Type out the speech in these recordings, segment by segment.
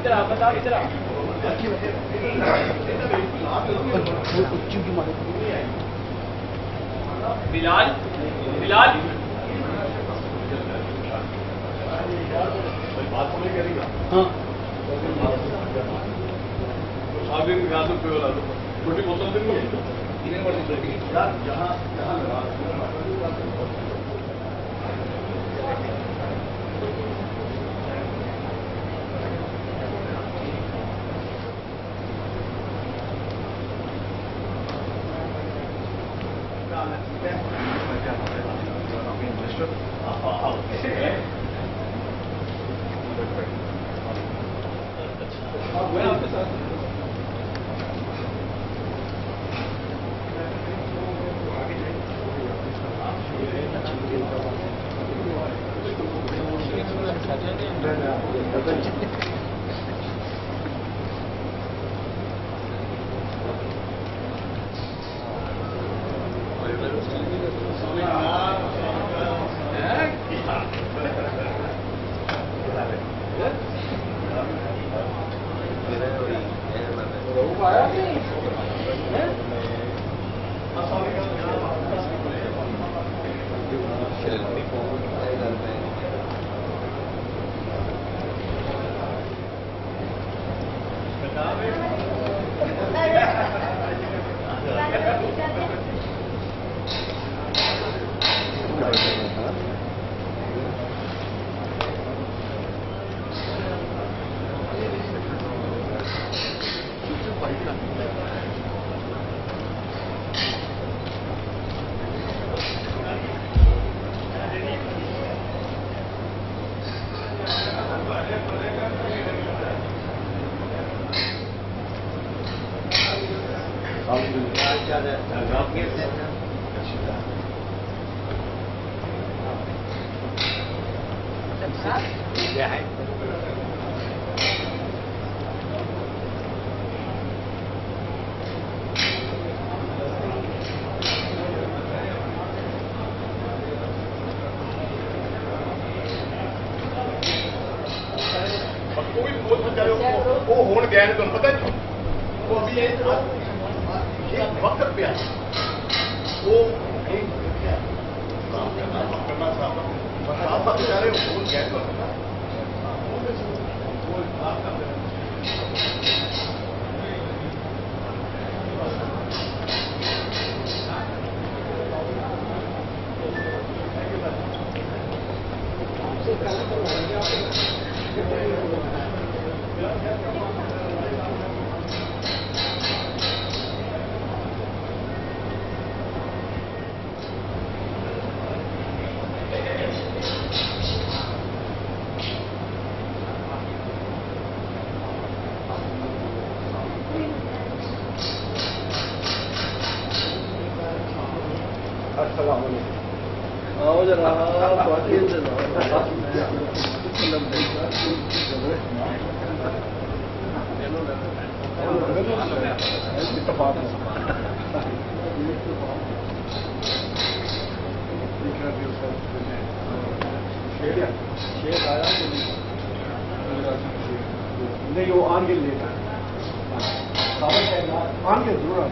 بلال نہیں وہ آن کے لیتا آن کے ضرور آن۔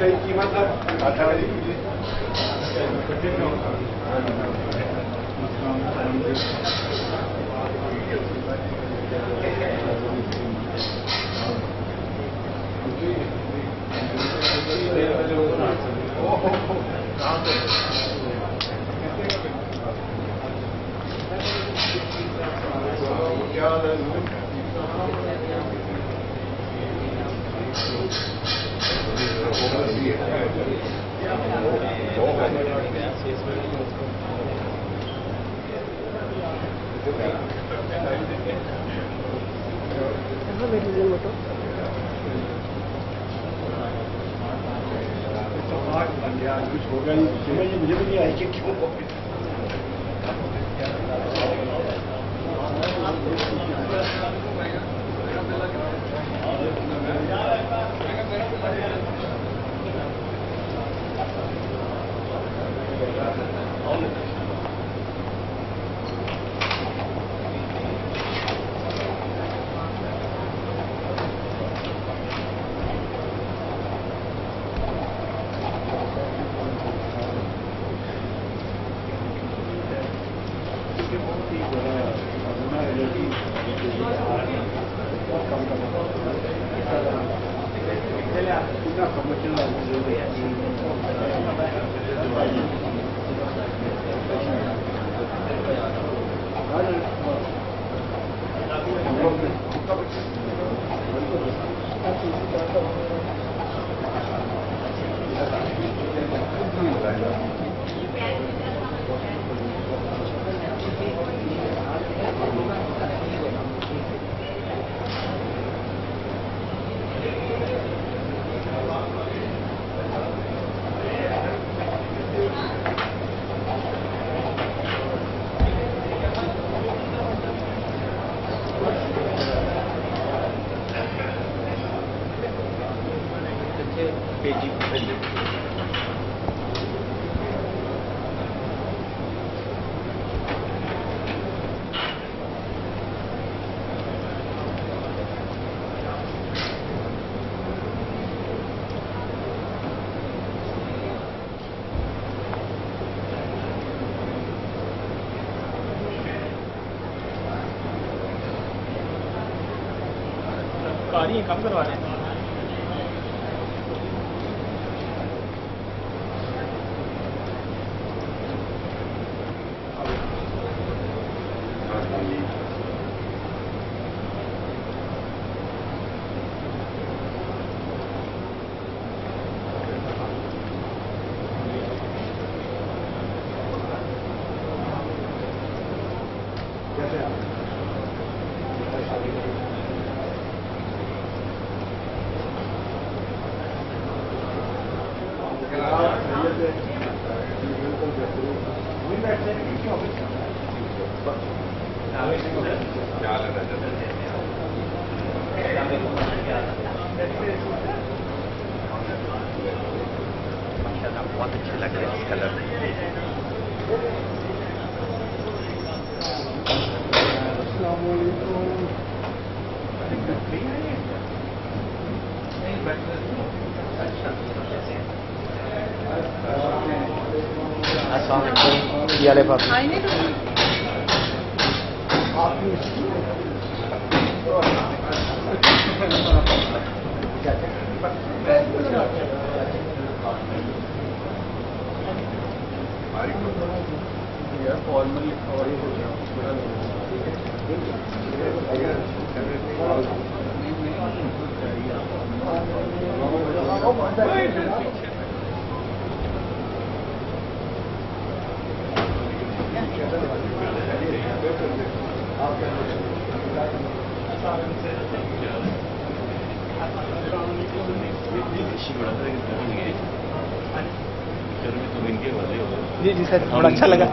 قیمت کچھ ہوگا نہیں سمجھ مجھے بھی نہیں آئی کہ کیوں کاری کم کروا رہے ہیں بہت اچھا لگ رہا ہے کلر السلام علیکم السلام علیکم یہ علیہ پاپ آپ فارملی اور یہ ہو گیا جی جی سر بڑا اچھا لگا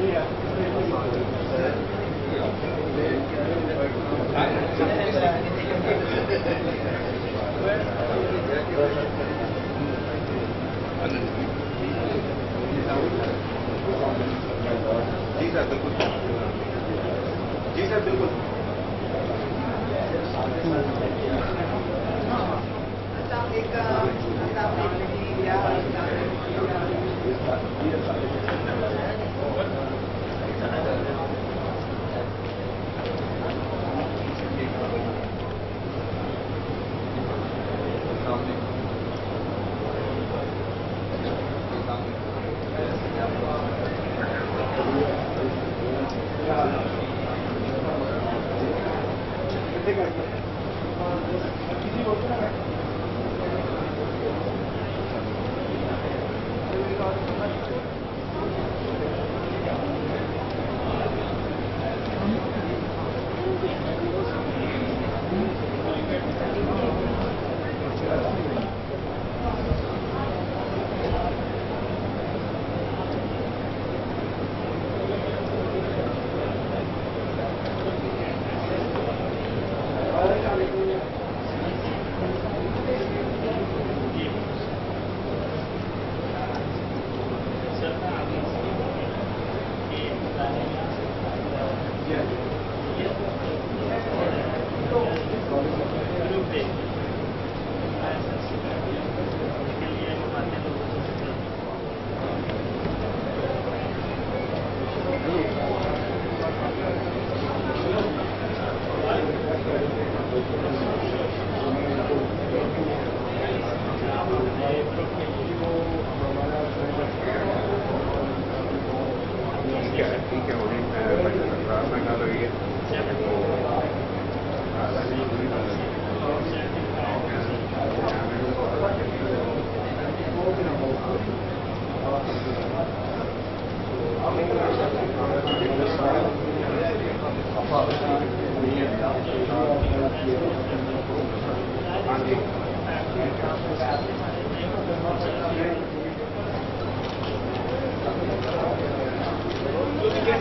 جی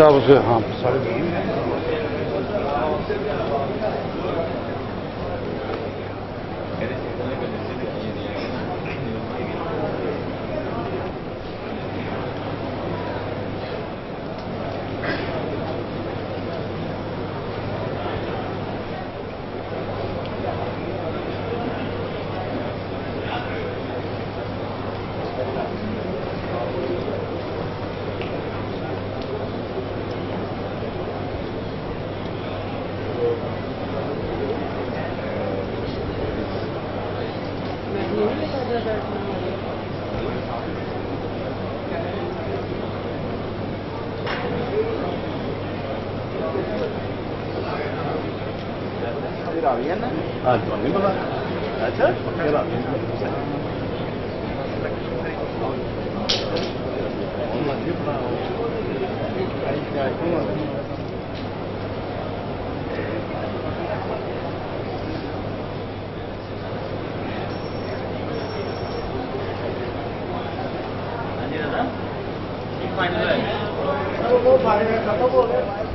Mustafa Zülhan. ختم ہو گئے۔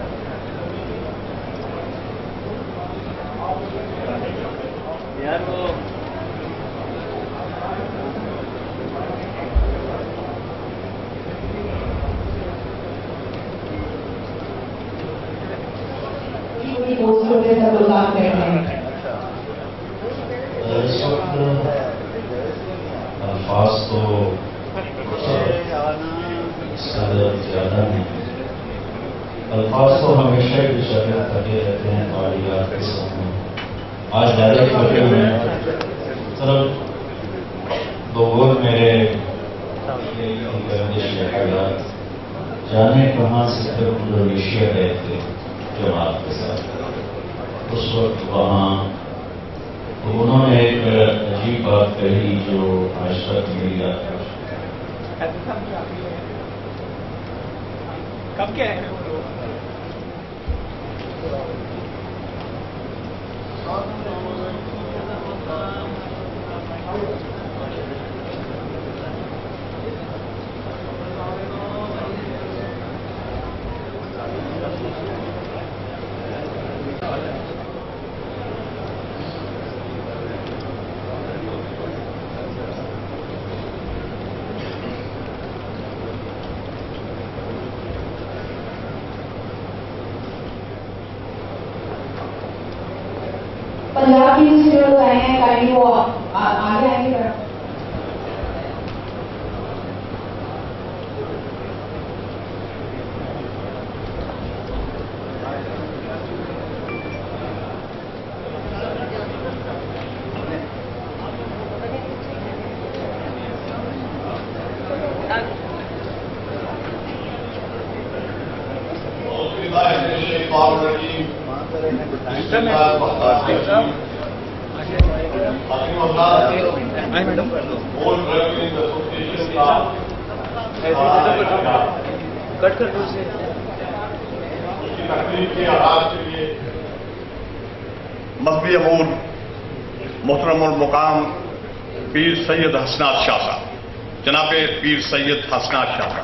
سید حسنات شاہ۔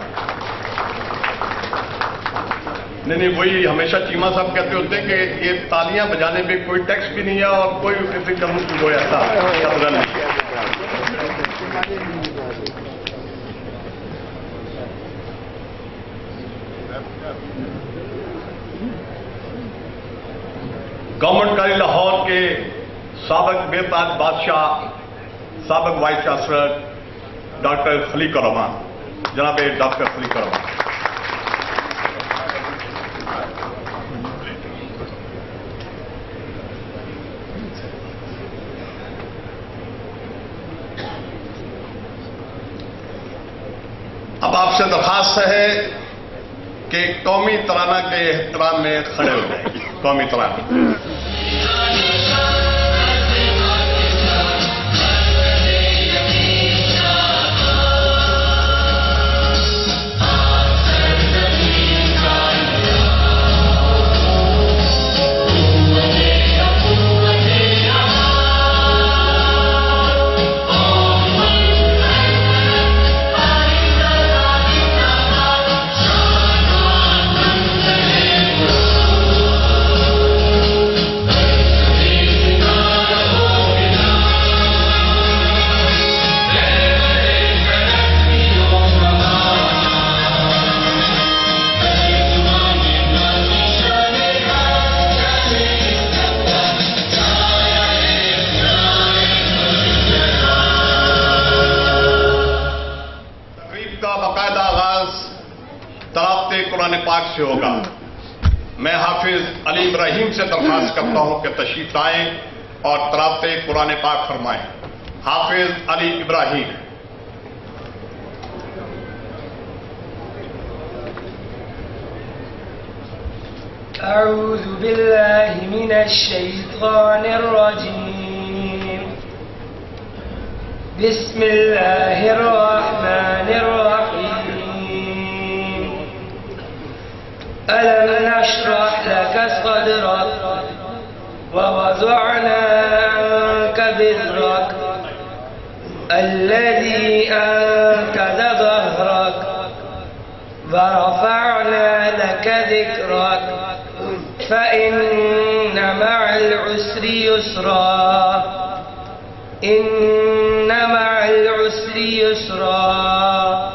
نہیں نہیں، وہی ہمیشہ چیما صاحب کہتے ہوتے ہیں کہ یہ تالیاں بجانے میں کوئی ٹیکس بھی نہیں ہے اور کوئی کسی کا کو ایسا نہیں۔ گورنمنٹ کالج لاہور کے سابق بے تاج بادشاہ، سابق vice chancellor doctor Khaliq ur-Rahman جناب ڈاکٹر خلیق الرحمان اب آپ سے درخواست ہے کہ قومی ترانہ کے احترام میں کھڑے ہو جائیں۔ قومی ترانہ۔ ورفعنا لك ذكرك فإن مع العسر يسرا. إن مع العسر يسرا.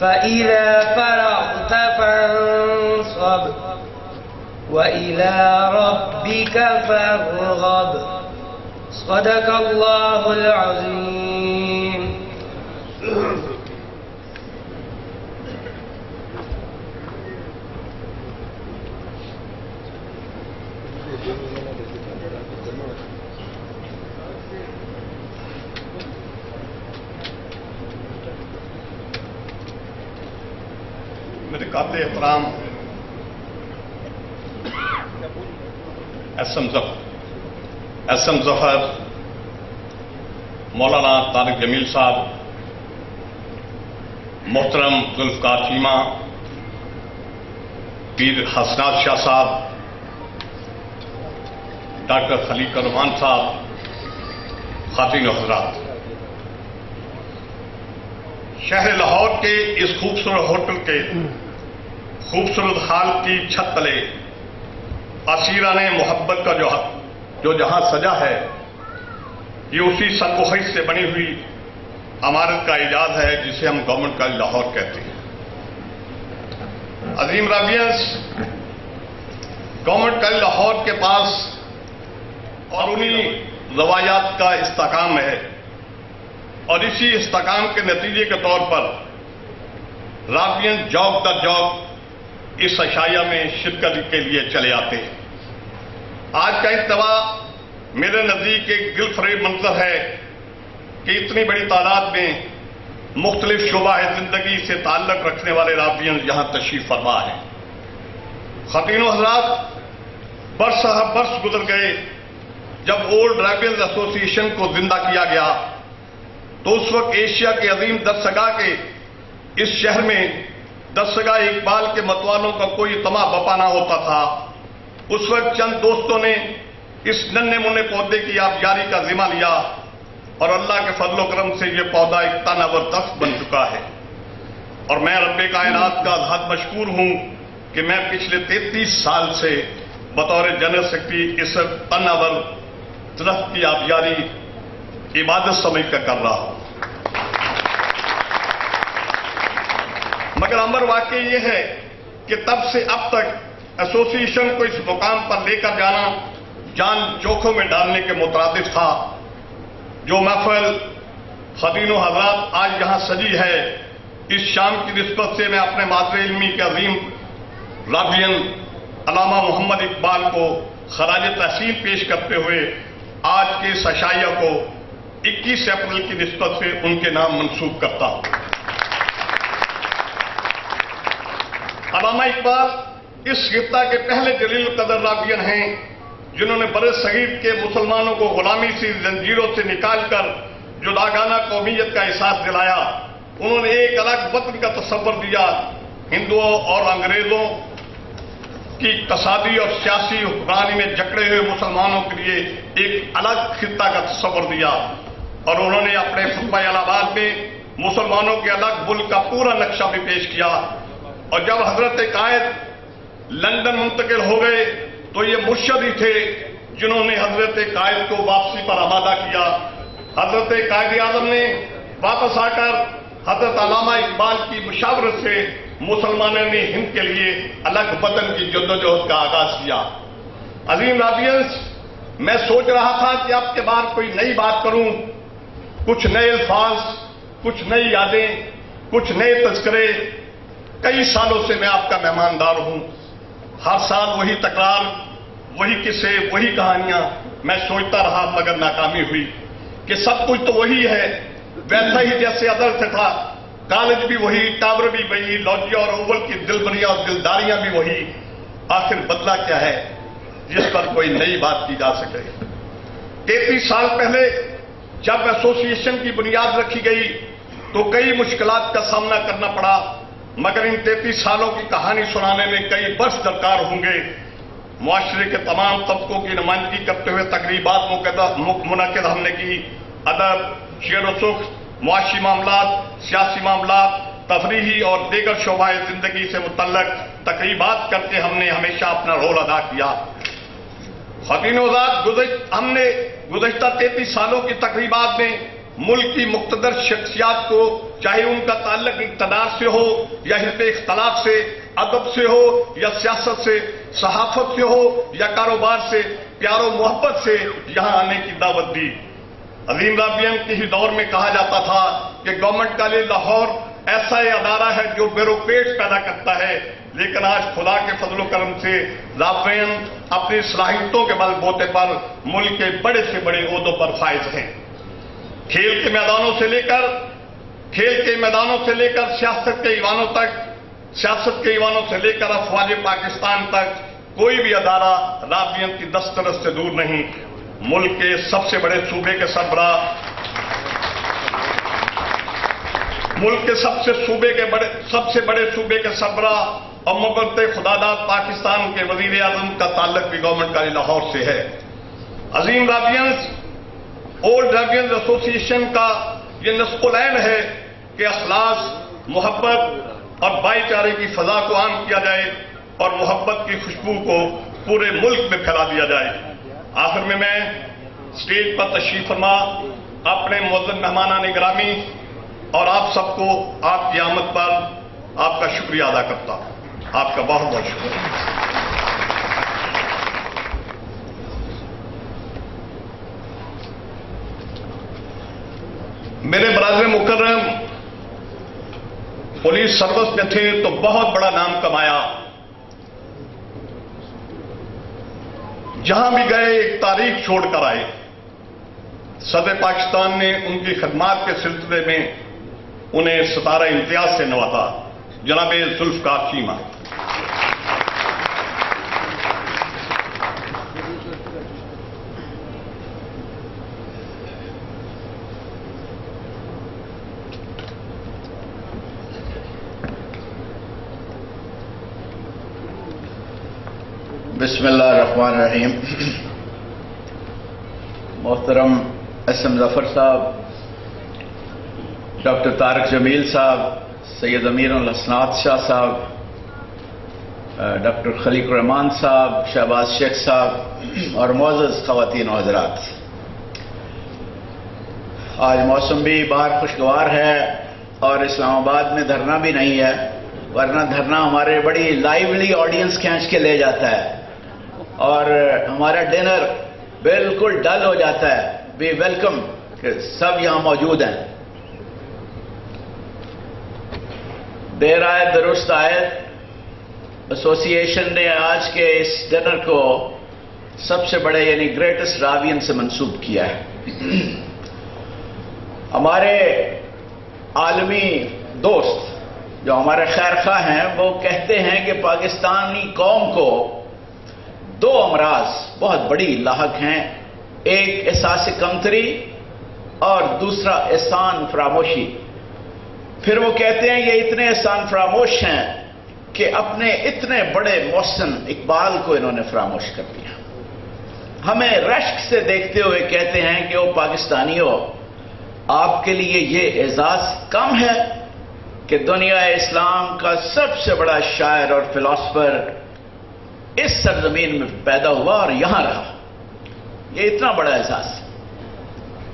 فإذا فرغت فانصب وإلى ربك فارغب. صدق الله العظيم. قابل احترام۔ S M Zafar S M Zafar, Maulana Tariq Jameel صاحب، محترم ذوالفقار چیمہ پیر حسنات شاہ صاحب، ڈاکٹر خلیق الرحمان صاحب خاتین حضرات۔ شہر لاہور کے اس خوبصورت ہوٹل کے خوبصورت حال کی چھت تلے۔ اسیران محبت کا جو جو جہاں سجا ہے، یہ اسی سرکوخش سے بنی ہوئی عمارت کا ایجاد ہے جسے ہم گورنمنٹ کالج لاہور کہتے ہیں۔ عظیم رابینس گورنمنٹ کالج لاہور کے پاس اور انہی روایات کا استحکام ہے۔ اور اسی استحکام کے نتیجے کے طور پر رابین جاب در جاب اس اشائیہ میں شرکت کے لیے چلے آتے ہیں۔ آج کا اجتماع میرے نزدیک ایک دل فریب منظر ہے کہ اتنی بڑی تعداد میں مختلف شعبہ زندگی سے تعلق رکھنے والے رابین یہاں تشریف فرما ہیں۔ خاتین و حضرات، برس برس گزر گئے۔ جب اولڈ ریبل ایسوسی کو زندہ کیا گیا، تو اس وقت ایشیا کے عظیم درسگاہ کے اس شہر میں درسگاہ اقبال کے متوالوں کا کوئی تما بپا نہ ہوتا تھا۔ اس وقت چند دوستوں نے اس ننے منے پودے کی آبیاری کا ذمہ لیا اور اللہ کے فضل و کرم سے یہ پودا ایک تانور درخت بن چکا ہے۔ اور میں رب کائنات کا حد مشکور ہوں کہ میں پچھلے تینتیس سال سے بطور جنرل سیکرٹری اس تناور درخت کی آبیاری عبادت سمجھ کر کر رہا ہوں۔ مگر امر واقع یہ ہے کہ تب سے اب تک ایسوسیشن کو اس مقام پر لے کر جانا جان جوکھوں میں ڈالنے کے مترادف تھا۔ جو محفل خدین و حضرات آج یہاں سجی ہے، اس شام کی نسبت سے میں اپنے مادر علمی کے عظیم رابین علامہ محمد اقبال کو خراج تحسین پیش کرتے ہوئے آج کے سشائیہ کو اکیس اپریل کی نسبت سے ان کے نام منسوخ کرتا ہوں۔ علامہ اقبال اس خطہ کے پہلے جلیل قدر رابین ہیں، جنہوں نے برے صغیر کے مسلمانوں کو غلامی سی زنجیروں سے نکال کر جو لاگانہ قومیت کا احساس دلایا۔ انہوں نے ایک الگ وطن کا تصور دیا۔ ہندوؤں اور انگریزوں کی تصادی اور سیاسی حکمرانی میں جکڑے ہوئے مسلمانوں کے لیے ایک الگ خطہ کا تصور دیا۔ اور انہوں نے اپنے خطبہ الہ آباد میں مسلمانوں کے الگ ملک کا پورا نقشہ بھی پیش کیا۔ اور جب حضرت قائد لندن منتقل ہو گئے تو یہ مرشد ہی تھے جنہوں نے حضرت قائد کو واپسی پر آمادہ کیا۔ حضرت قائد اعظم نے واپس آ کر حضرت علامہ اقبال کی مشاورت سے مسلمانوں نے ہند کے لیے الگ وطن کی جدوجہد کا آغاز کیا۔ عظیم رابینس میں سوچ رہا تھا کہ اب کے بعد کوئی نئی بات کروں۔ کچھ نئے الفاظ، کچھ نئی یادیں، کچھ نئے تذکرے کئی سالوں سے میں آپ کا مہماندار ہوں۔ ہر سال وہی تکرار، وہی قصے، وہی کہانیاں میں سوچتا رہا مگر ناکامی ہوئی۔ کہ سب کچھ تو وہی ہے، ویسا ہی جیسے ادر سے تھا۔ کالج بھی وہی، ٹاور بھی وہی لوجیا اور اوول کی دل بنیا اور دلداریاں بھی وہی۔ آخر بدلا کیا ہے؟ جس پر کوئی نئی بات کی جا سکے۔ تینتیس سال پہلے جب ایسوسیشن کی بنیاد رکھی گئی تو کئی مشکلات کا سامنا کرنا پڑا۔ مگر ان تینتیس سالوں کی کہانی سنانے میں کئی برس درکار ہوں گے۔ معاشرے کے تمام طبقوں کی نمائندگی کرتے ہوئے تقریبات منعقد ہم نے کی۔ ادب، شعر و سخ معاشی معاملات، سیاسی معاملات، تفریحی اور دیگر شعبہ زندگی سے متعلق تقریبات کر کے ہم نے ہمیشہ اپنا رول ادا کیا۔ خطین وزاد ہم نے گزشتہ تینتیس سالوں کی تقریبات میں ملک کی مقتدر شخصیات کو چاہے ان کا تعلق اقتدار سے ہو یا حلف اختلاف سے، ادب سے ہو یا سیاست سے، صحافت سے ہو یا کاروبار سے، پیار و محبت سے یہاں آنے کی دعوت دی۔ عظیم رابین کے ہی دور میں کہا جاتا تھا کہ گورنمنٹ کالج لاہور ایسا ادارہ ہے جو بیروکریٹ پیدا کرتا ہے۔ لیکن آج خدا کے فضل و کرم سے رابین اپنی صلاحیتوں کے بل بوتے پر ملک کے بڑے سے بڑے عہدوں پر فائز ہیں۔ کھیل کے میدانوں سے لے کر کھیل کے میدانوں سے لے کر سیاست کے ایوانوں تک، سیاست کے ایوانوں سے لے کر افواج پاکستان تک کوئی بھی ادارہ رابین کی دسترس سے دور نہیں۔ ملک کے سب سے بڑے صوبے کے سربراہ، ملک کے سب سے صوبے کے بڑے، سب سے بڑے صوبے کے سربراہ اور مبت خدا داد پاکستان کے وزیر اعظم کا تعلق بھی گورنمنٹ کا لاہور سے ہے۔ عظیم رابینس اولڈ ریبینز ایسوسیشن کا یہ نصف العین ہے کہ اخلاص، محبت اور بھائی چارے کی فضا کو عام کیا جائے اور محبت کی خوشبو کو پورے ملک میں پھیلا دیا جائے۔ آخر میں میں اسٹیج پر تشریف فرما، اپنے موزن مہمانہ نگرامی اور آپ سب کو آپ کی آمد پر آپ کا شکریہ ادا کرتا ہوں۔ آپ کا بہت بہت شکریہ۔ میرے برادر مکرم، پولیس سروس میں تھے تو بہت بڑا نام کمایا۔ جہاں بھی گئے، ایک تاریخ چھوڑ کر آئے۔ صدر پاکستان نے ان کی خدمات کے سلسلے میں انہیں ستارہ امتیاز سے نوازا۔ جناب ذوالفقار چیمہ بسم اللہ الرحمن الرحیم۔ محترم ایس ایم ظفر صاحب، ڈاکٹر طارق جمیل صاحب، سید امیر الحسنات شاہ صاحب ڈاکٹر خلیق الرحمان صاحب، شہباز شیخ صاحب اور معزز خواتین و حضرات۔ آج موسم بھی باہر خوشگوار ہے اور اسلام آباد میں دھرنا بھی نہیں ہے، ورنہ دھرنا ہمارے بڑی لائیولی آڈینس کھینچ کے لے جاتا ہے۔ اور ہمارا ڈنر بالکل ڈل ہو جاتا ہے۔ بی ویلکم کہ سب یہاں موجود ہیں۔ دیر آئے، درست آئے۔ ایسوسیشن نے آج کے اس ڈنر کو سب سے بڑے یعنی گریٹسٹ راوین سے منسوب کیا ہے۔ ہمارے عالمی دوست جو ہمارے خیر خواہ ہیں، وہ کہتے ہیں کہ پاکستانی قوم کو دو امراض بہت بڑی لاحق ہیں، ایک احساس کمتری اور دوسرا احسان فراموشی۔ پھر وہ کہتے ہیں یہ اتنے احسان فراموش ہیں کہ اپنے اتنے بڑے محسن اقبال کو انہوں نے فراموش کر دیا۔ ہمیں رشک سے دیکھتے ہوئے کہتے ہیں کہ وہ پاکستانیوں آپ کے لیے یہ اعزاز کم ہے کہ دنیا اسلام کا سب سے بڑا شاعر اور فلاسفر اس سرزمین میں پیدا ہوا اور یہاں رہا۔ یہ اتنا بڑا احساس۔ ہے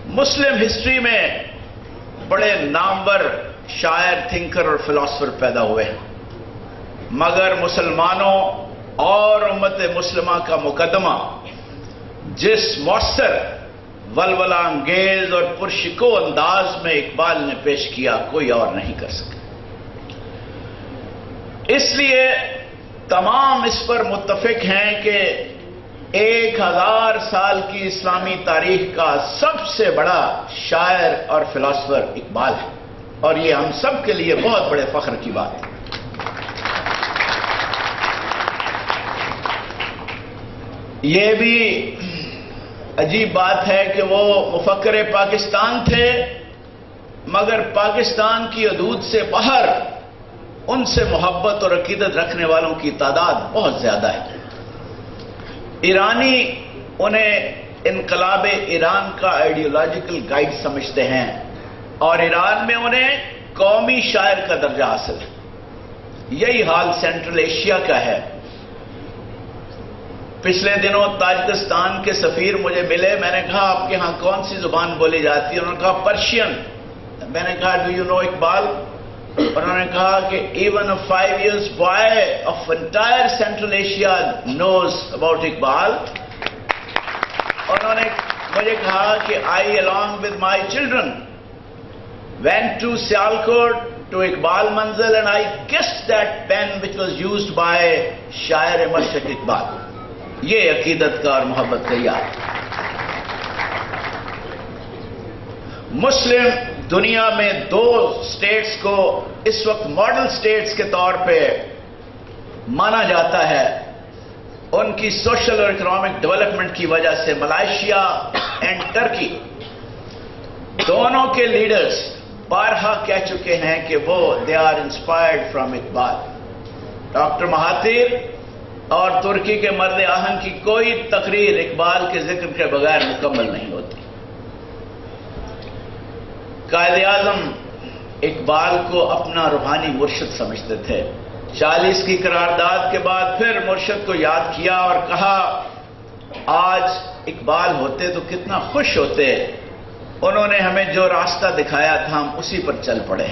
مسلم ہسٹری میں بڑے نامور شاعر، تھنکر اور فلاسفر پیدا ہوئے ہیں۔ مگر مسلمانوں اور امت مسلمہ کا مقدمہ، جس مؤثر، ولولہ انگیز اور پرشکو انداز میں اقبال نے پیش کیا، کوئی اور نہیں کر سکا اس لیے تمام اس پر متفق ہیں کہ ایک ہزار سال کی اسلامی تاریخ کا سب سے بڑا شاعر اور فلاسفر اقبال ہے اور یہ ہم سب کے لیے بہت بڑے فخر کی بات ہے۔ یہ بھی عجیب بات ہے کہ وہ مفکر پاکستان تھے، مگر پاکستان کی حدود سے باہر ان سے محبت اور عقیدت رکھنے والوں کی تعداد بہت زیادہ ہے۔ ایرانی انہیں انقلاب ایران کا آئیڈیولوجیکل گائیڈ سمجھتے ہیں اور ایران میں انہیں قومی شاعر کا درجہ حاصل ہے۔ یہی حال سینٹرل ایشیا کا ہے۔ پچھلے دنوں تاجکستان کے سفیر مجھے ملے، میں نے کہا، آپ کے ہاں کون سی زبان بولی جاتی ہے؟ انہوں نے کہا، پرشین. میں نے کہا ڈو یو نو اقبال انہوں نے کہا کہ even a five years boy of entire central Asia knows about Iqbal انہوں نے مجھے کہا کہ I along with my children went to Sialkot to Iqbal Manzil and I kissed that pen which was used by شاعر مشرق اقبال یہ عقیدت کا اور محبت کا یاد. مسلم دنیا میں دو سٹیٹس کو اس وقت ماڈل سٹیٹس کے طور پہ مانا جاتا ہے۔ ان کی سوشل اور اکنامک ڈیولپمنٹ کی وجہ سے ملائیشیا اینڈ ٹرکی دونوں کے لیڈرز بارہا کہہ چکے ہیں کہ وہ they are inspired from Iqbal doctor Mahathir اور ترکی کے مرد آہن کی کوئی تقریر اقبال کے ذکر کے بغیر مکمل نہیں ہوتی۔ قائد اعظم اقبال کو اپنا روحانی مرشد سمجھتے تھے۔ چالیس کی قرارداد کے بعد پھر مرشد کو یاد کیا اور کہا، آج اقبال ہوتے تو کتنا خوش ہوتے۔ انہوں نے ہمیں جو راستہ دکھایا تھا، ہم اسی پر چل پڑے۔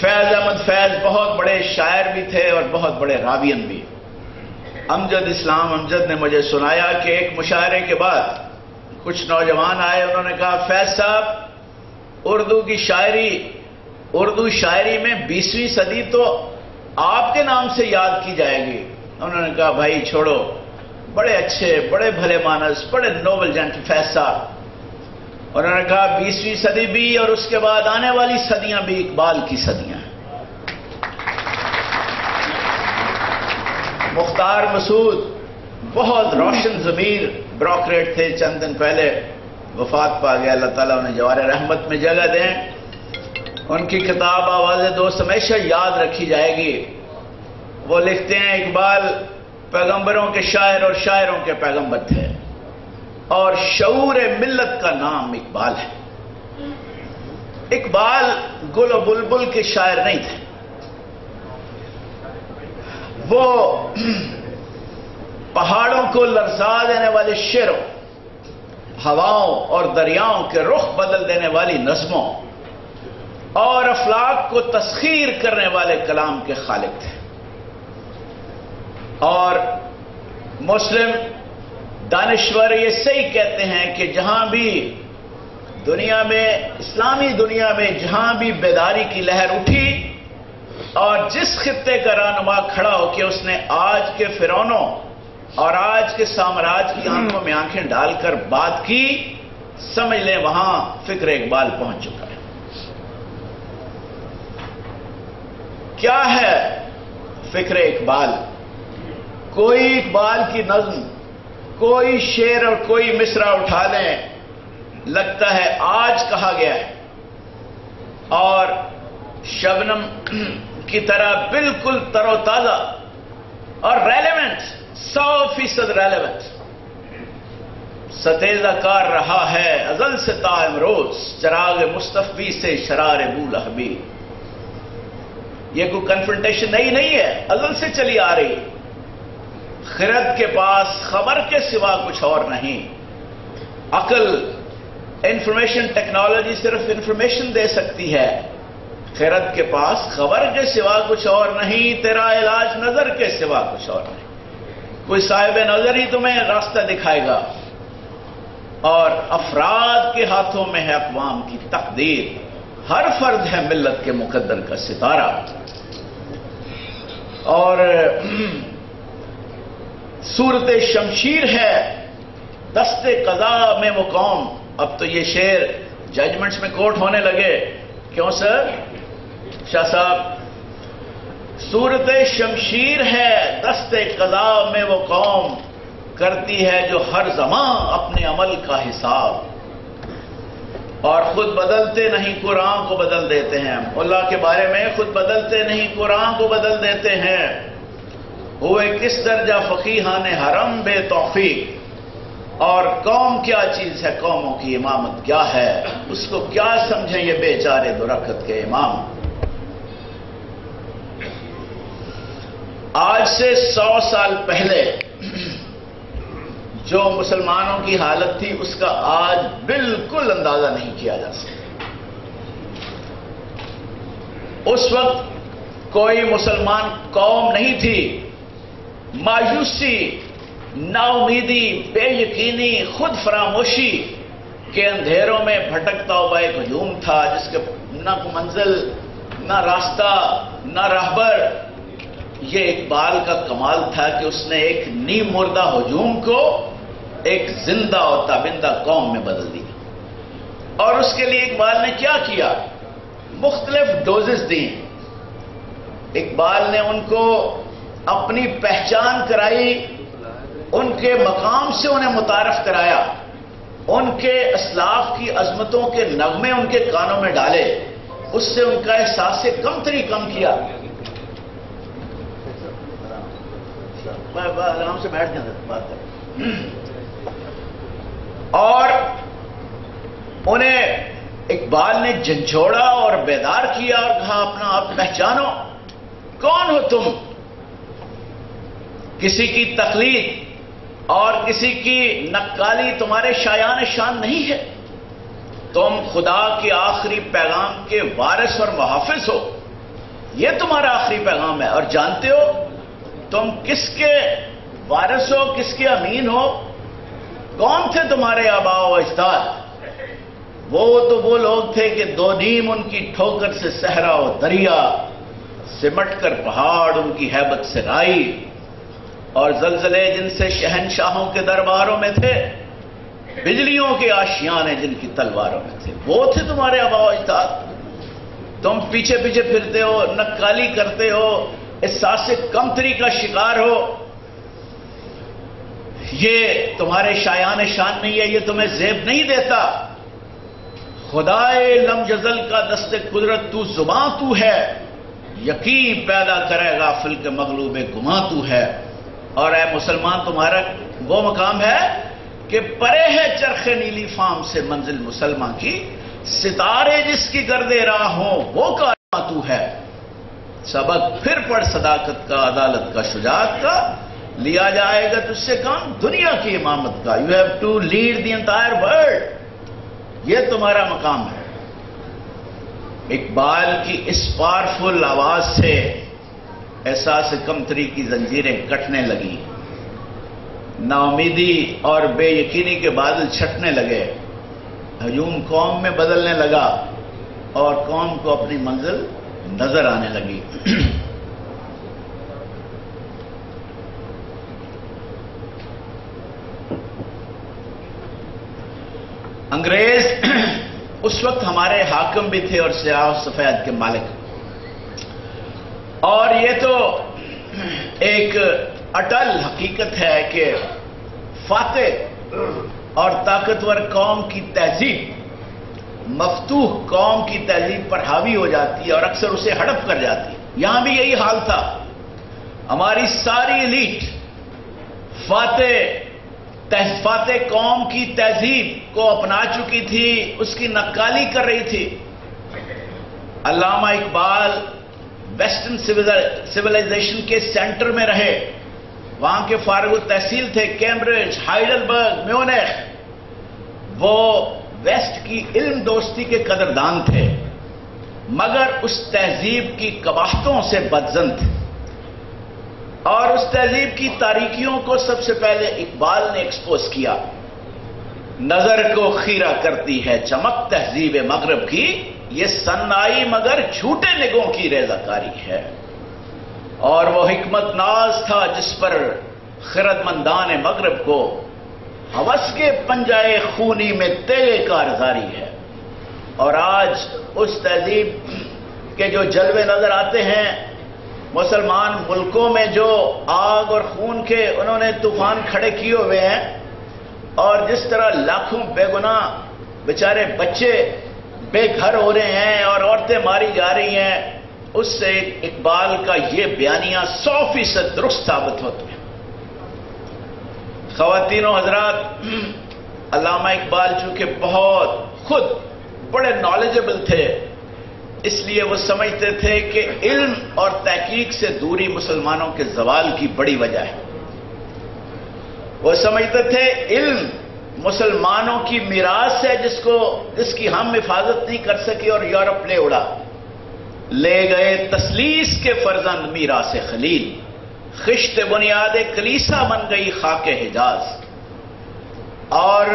فیض احمد فیض بہت بڑے شاعر بھی تھے اور بہت بڑے راوین بھی۔ امجد اسلام، امجد نے مجھے سنایا کہ ایک مشاعرے کے بعد کچھ نوجوان آئے، انہوں نے کہا، فیض صاحب، اردو کی شاعری، اردو شاعری میں بیسویں صدی تو آپ کے نام سے یاد کی جائے گی۔ انہوں نے کہا، بھائی چھوڑو، بڑے اچھے، بڑے بھلے مانس، بڑے نوبل جنٹ فیض صاحب۔ انہوں نے کہا، بیسویں صدی بھی، اور اس کے بعد آنے والی صدیاں بھی اقبال کی صدیاں ہیں۔ مختار مسعود، بہت روشن ضمیر بروکریٹ تھے چند دن پہلے، وفات پا گیا، اللہ تعالیٰ انہیں جوار رحمت میں جگہ دیں۔ ان کی کتاب آواز دوست ہمیشہ یاد رکھی جائے گی۔ وہ لکھتے ہیں، اقبال پیغمبروں کے شاعر اور شاعروں کے پیغمبر تھے۔ اور شعور ملت کا نام اقبال ہے۔ اقبال گل و بلبل کے شاعر نہیں تھے۔ وہ پہاڑوں کو لرزا دینے والے شیروں، ہواؤں اور دریاؤں کے رخ بدل دینے والی نظموں اور افلاق کو تسخیر کرنے والے کلام کے خالق تھے۔ اور مسلم، دانشور یہ صحیح کہتے ہیں کہ جہاں بھی دنیا میں، اسلامی دنیا میں جہاں بھی بیداری کی لہر اٹھی اور جس خطے کا رہنما کھڑا ہو کے اس نے آج کے فرونوں اور آج کے سامراج کی آنکھوں میں آنکھیں ڈال کر بات کی، سمجھ لیں وہاں فکر اقبال پہنچ چکا ہے۔ کیا ہے فکر اقبال؟ کوئی اقبال کی نظم، کوئی شعر اور کوئی مصرع اٹھا لیں، لگتا ہے آج کہا گیا ہے۔ اور شبنم کی طرح بالکل تر و تازہ اور ریلیونٹ سو فیصد ریلیونٹ ستیزہ کار رہا ہے ازل سے تا امروز چراغ مستفی سے شرار بولحبی یہ کوئی کنفرنٹیشن نہیں نہیں ہے ازل سے چلی آ رہی. خرد کے پاس، خبر کے سوا کچھ اور نہیں. عقل انفارمیشن ٹیکنالوجی صرف انفارمیشن دے سکتی ہے. خیرت کے پاس، خبر کے سوا کچھ اور نہیں، تیرا علاج نظر کے سوا کچھ اور نہیں. کوئی صاحب نظر ہی تمہیں راستہ دکھائے گا۔ اور افراد کے ہاتھوں میں ہے اقوام کی تقدیر۔ ہر فرد ہے ملت کے مقدر کا ستارہ۔ اور صورت شمشیر ہے، دست قضا میں وہ قوم اب تو یہ شعر ججمنٹس میں کوٹ ہونے لگے۔ کیوں سر؟ شاہ صاحب صورت شمشیر ہے، دست قضا میں وہ قوم کرتی ہے جو ہر زمان اپنے عمل کا حساب۔ اور خود بدلتے نہیں، قرآن کو بدل دیتے ہیں۔ اللہ کے بارے میں خود بدلتے نہیں، قرآن کو بدل دیتے ہیں۔ ہوئے کس درجہ فقیحان حرم بے توفیق؟ اور قوم کیا چیز ہے؟ قوموں کی امامت کیا ہے؟ اس کو کیا سمجھیں یہ بے چارے درخت کے امام؟ آج سے سو سال پہلے جو مسلمانوں کی حالت تھی، اس کا آج بالکل اندازہ نہیں کیا جا سکتا۔ اس وقت کوئی مسلمان قوم نہیں تھی۔ مایوسی نا امیدی بے یقینی، خود فراموشی کے اندھیروں میں بھٹکتا ہوا ایک ہجوم تھا، جس کے نہ منزل، نہ راستہ، نہ راہبر یہ اقبال کا کمال تھا کہ اس نے ایک نیم مردہ ہجوم کو ایک زندہ اور تابندہ قوم میں بدل دیا۔ اور اس کے لیے اقبال نے کیا کیا؟ مختلف ڈوزز دی اقبال نے ان کو اپنی پہچان کرائی، ان کے مقام سے انہیں متعارف کرایا، ان کے اسلاف کی عظمتوں کے نغمے ان کے کانوں میں ڈالے۔ اس سے ان کا احساس سے کم تری کم کیا۔ آرام سے بیٹھ جانا بات کر اور انہیں اقبال نے جھنجھوڑا اور بیدار کیا اور کہا، اپنا آپ پہچانو، کون ہو تم؟ کسی کی تقلید اور کسی کی نقالی تمہارے شایان شان نہیں ہے۔ تم خدا کے آخری پیغام کے وارث اور محافظ ہو۔ یہ تمہارا آخری پیغام ہے اور جانتے ہو تم کس کے وارث ہو، کس کے امین ہو؟ کون تھے تمہارے آبا و اجداد؟ وہ تو وہ لوگ تھے کہ دو نیم ان کی ٹھوکر سے صحرا و دریا، سمٹ کر پہاڑ ان کی حیبت سے رائی، اور زلزلے جن سے شہنشاہوں کے درباروں میں تھے، بجلیوں کے آشیانے جن کی تلواروں میں تھے۔ وہ تھے تمہارے آبا و اجداد؟ تم پیچھے پیچھے پھرتے ہو، نکالی کرتے ہو احساس سے کم تری کا شکار ہو، یہ تمہارے شایان شان نہیں ہے، یہ تمہیں زیب نہیں دیتا۔ خدا لم جزل کا دست قدرت، تو زباں تو ہے، یقین پیدا کرے گا فل کے مغلوب گما تو ہے۔ اور اے مسلمان، تمہارا وہ مقام ہے کہ پرے ہے چرخ نیلی فام سے منزل مسلمان کی۔ ستارے جس کی گردے راہ ہوں، وہ کا تو ہے۔ سبق پھر پڑھ صداقت کا، عدالت کا، شجاعت کا، لیا جائے گا تجھ سے کام دنیا کی امامت کا۔ You have to lead the entire world یہ تمہارا مقام ہے۔ اقبال کی اس پاورفل آواز سے احساس کمتری کی زنجیریں کٹنے لگی۔ نا امیدی اور بے یقینی کے بادل چھٹنے لگے۔ ہجوم قوم میں بدلنے لگا اور قوم کو اپنی منزل نظر آنے لگی۔ انگریز اس وقت ہمارے حاکم بھی تھے اور سیاہ سفید کے مالک۔ اور یہ تو ایک اٹل حقیقت ہے کہ فاتح اور طاقتور قوم کی تہذیب مفتوح قوم کی تہذیب پر حاوی ہو جاتی ہے اور اکثر اسے ہڑپ کر جاتی ہے۔ یہاں بھی یہی حال تھا۔ ہماری ساری ایلیٹ فاتح فاتح قوم کی تہذیب کو اپنا چکی تھی، اس کی نقالی کر رہی تھی۔ علامہ اقبال ویسٹرن سولائزیشن کے سینٹر میں رہے۔ وہاں کے فارغ التحصیل تھے۔ کیمبرج ہائیڈلبرگ میونیک وہ ویسٹ کی علم دوستی کے قدردان تھے، مگر اس تہذیب کی کباہتوں سے بدزن تھے۔ اور اس تہذیب کی تاریکیوں کو سب سے پہلے اقبال نے ایکسپوز کیا۔ نظر کو خیرہ کرتی ہے چمک تہذیب مغرب کی، یہ سنائی مگر جھوٹے نگوں کی ریزہ کاری ہے۔ اور وہ حکمت ناز تھا جس پر خرد مندان مغرب کو ہوس کے پنجائے خونی میں تیلے کارزاری ہے۔ اور آج اس تہذیب کے جو جلوے نظر آتے ہیں، مسلمان ملکوں میں جو آگ اور خون کے انہوں نے طوفان کھڑے کیے ہوئے ہیں، اور جس طرح لاکھوں بے گناہ بیچارے بچے بے گھر ہو رہے ہیں اور عورتیں ماری جا رہی ہیں، اس سے اقبال کا یہ بیانیاں سو فیصد درست ثابت ہوتے ہیں خواتین و حضرات، علامہ اقبال چونکہ بہت خود بڑے نالجبل تھے، اس لیے وہ سمجھتے تھے کہ علم اور تحقیق سے دوری مسلمانوں کے زوال کی بڑی وجہ ہے۔ وہ سمجھتے تھے علم مسلمانوں کی میراث ہے جس کو، جس کی ہم حفاظت نہیں کر سکے اور یورپ لے اڑا۔ لے گئے تسلیس کے فرزند میراث خلیل۔ خشت بنیاد کلیسا بن گئی خاک حجاز۔ اور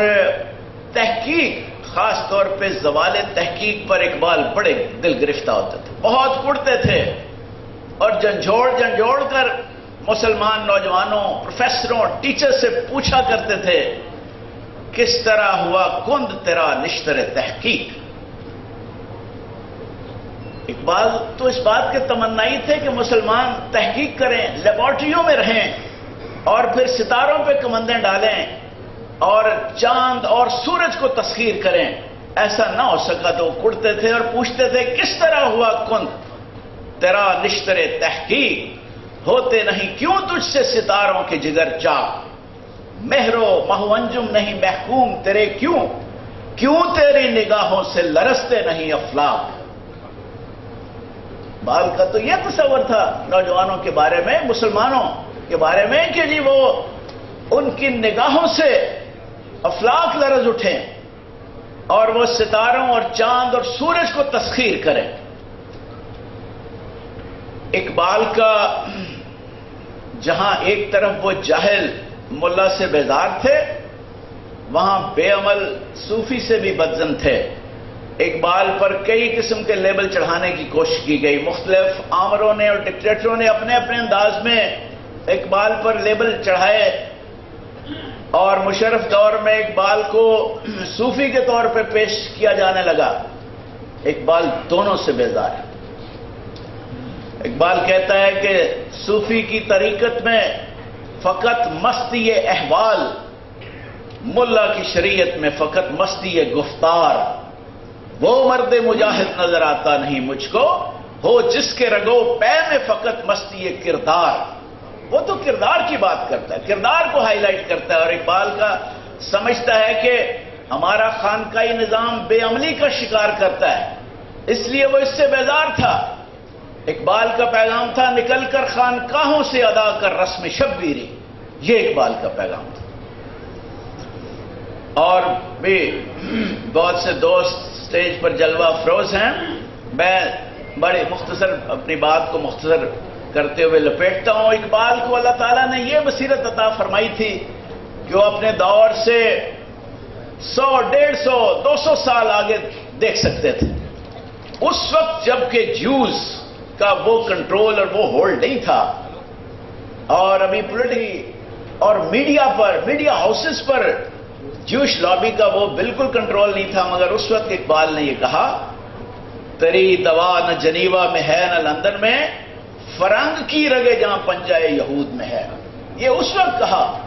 تحقیق، خاص طور پہ زوال تحقیق پر اقبال بڑے دل گرفتہ ہوتے تھے۔ بہت کڑتے تھے۔ اور جھنجھوڑ جھنجھوڑ کر مسلمان نوجوانوں، پروفیسروں، ٹیچر سے پوچھا کرتے تھے، کس طرح ہوا کند تیرا نشتر تحقیق؟ اقبال، تو اس بات کے تمنائی تھے کہ مسلمان تحقیق کریں، لیبارٹریوں میں رہیں اور پھر ستاروں پہ کمندیں ڈالیں اور چاند اور سورج کو تسخیر کریں۔ ایسا نہ ہو سکا تو کڑتے تھے اور پوچھتے تھے، کس طرح ہوا کند؟ تیرا نشتر تحقیق ہوتے نہیں، کیوں تجھ سے ستاروں کے جگر چاک مہرو مہو انجم نہیں، محکوم تیرے کیوں؟ کیوں تیری نگاہوں سے لرستے نہیں افلاق؟ بال کا تو یہ تصور تھا نوجوانوں کے بارے میں، مسلمانوں کے بارے میں کہ جی وہ ان کی نگاہوں سے افلاق لرز اٹھیں اور وہ ستاروں اور چاند اور سورج کو تسخیر کریں۔ اقبال کا جہاں ایک طرف وہ جاہل ملا سے بیزار تھے، وہاں بے عمل صوفی سے بھی بدزن تھے۔ اقبال پر کئی قسم کے لیبل چڑھانے کی کوشش کی گئی۔ مختلف آمروں نے اور ڈکٹیٹروں نے اپنے اپنے انداز میں اقبال پر لیبل چڑھائے۔ اور مشرف دور میں اقبال کو صوفی کے طور پہ پیش کیا جانے لگا۔ اقبال دونوں سے بیزار ہے اقبال کہتا ہے کہ صوفی کی طریقت میں فقط مستی احوال، ملا کی شریعت میں فقط مستی گفتار۔ وہ مرد مجاہد نظر آتا نہیں مجھ کو، ہو جس کے رگو پے میں فقط مستی یہ کردار۔ وہ تو کردار کی بات کرتا ہے، کردار کو ہائی لائٹ کرتا ہے اور اقبال کا سمجھتا ہے کہ ہمارا خانقاہی نظام بے عملی کا شکار کرتا ہے۔ اس لیے وہ اس سے بیزار تھا۔ اقبال کا پیغام تھا، نکل کر خانقاہوں سے ادا کر رسم شبیری یہ اقبال کا پیغام تھا۔ اور بھی بہت سے دوست سٹیج پر جلوہ افروز ہیں۔ میں بڑے مختصر اپنی بات کو مختصر کرتے ہوئے لپیٹتا ہوں۔ اقبال کو اللہ تعالیٰ نے یہ بصیرت عطا فرمائی تھی کہ وہ اپنے دور سے سو، ڈیڑھ سو، دو سو سال آگے دیکھ سکتے تھے۔ اس وقت جبکہ جوز کا وہ کنٹرول اور وہ ہولڈ نہیں تھا اور ابھی پولیٹی اور میڈیا پر، میڈیا ہاؤسز پر جوش لابی کا وہ بالکل کنٹرول نہیں تھا، مگر اس وقت اقبال نے یہ کہا، تری دوا نہ جنیوا میں ہے نہ لندن میں، فرنگ کی رگے جہاں پنجائے یہود میں ہے. یہ اس وقت کہا۔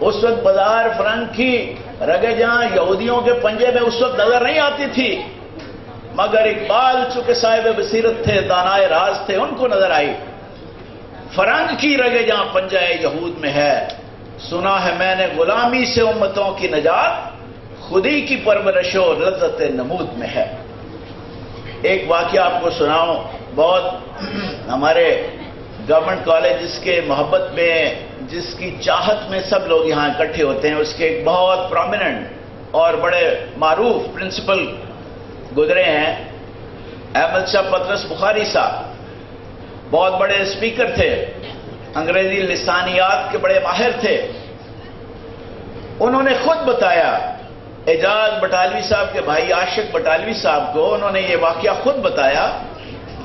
اس وقت بازار فرنگ کی رگے جہاں یہودیوں کے پنجے میں اس وقت نظر نہیں آتی تھی، مگر اقبال چونکہ صاحب بصیرت تھے، دانائے راز تھے، ان کو نظر آئی۔ فرنگ کی رگے جہاں پنجائے یہود میں ہے سنا ہے میں نے غلامی سے امتوں کی نجات، خودی کی پرورش و لذت نمود میں ہے۔ ایک واقعہ آپ کو سناؤں، بہت ہمارے گورنمنٹ کالج کے محبت میں، جس کی چاہت میں سب لوگ یہاں اکٹھے ہوتے ہیں، اس کے ایک بہت پرومیننٹ اور بڑے معروف پرنسپل گزرے ہیں، احمد شاہ پترس بخاری صاحب۔ بہت بڑے اسپیکر تھے۔ انگریزی لسانیات کے بڑے ماہر تھے۔ انہوں نے خود بتایا، اعجاز بٹالوی صاحب کے بھائی عاشق بٹالوی صاحب کو انہوں نے یہ واقعہ خود بتایا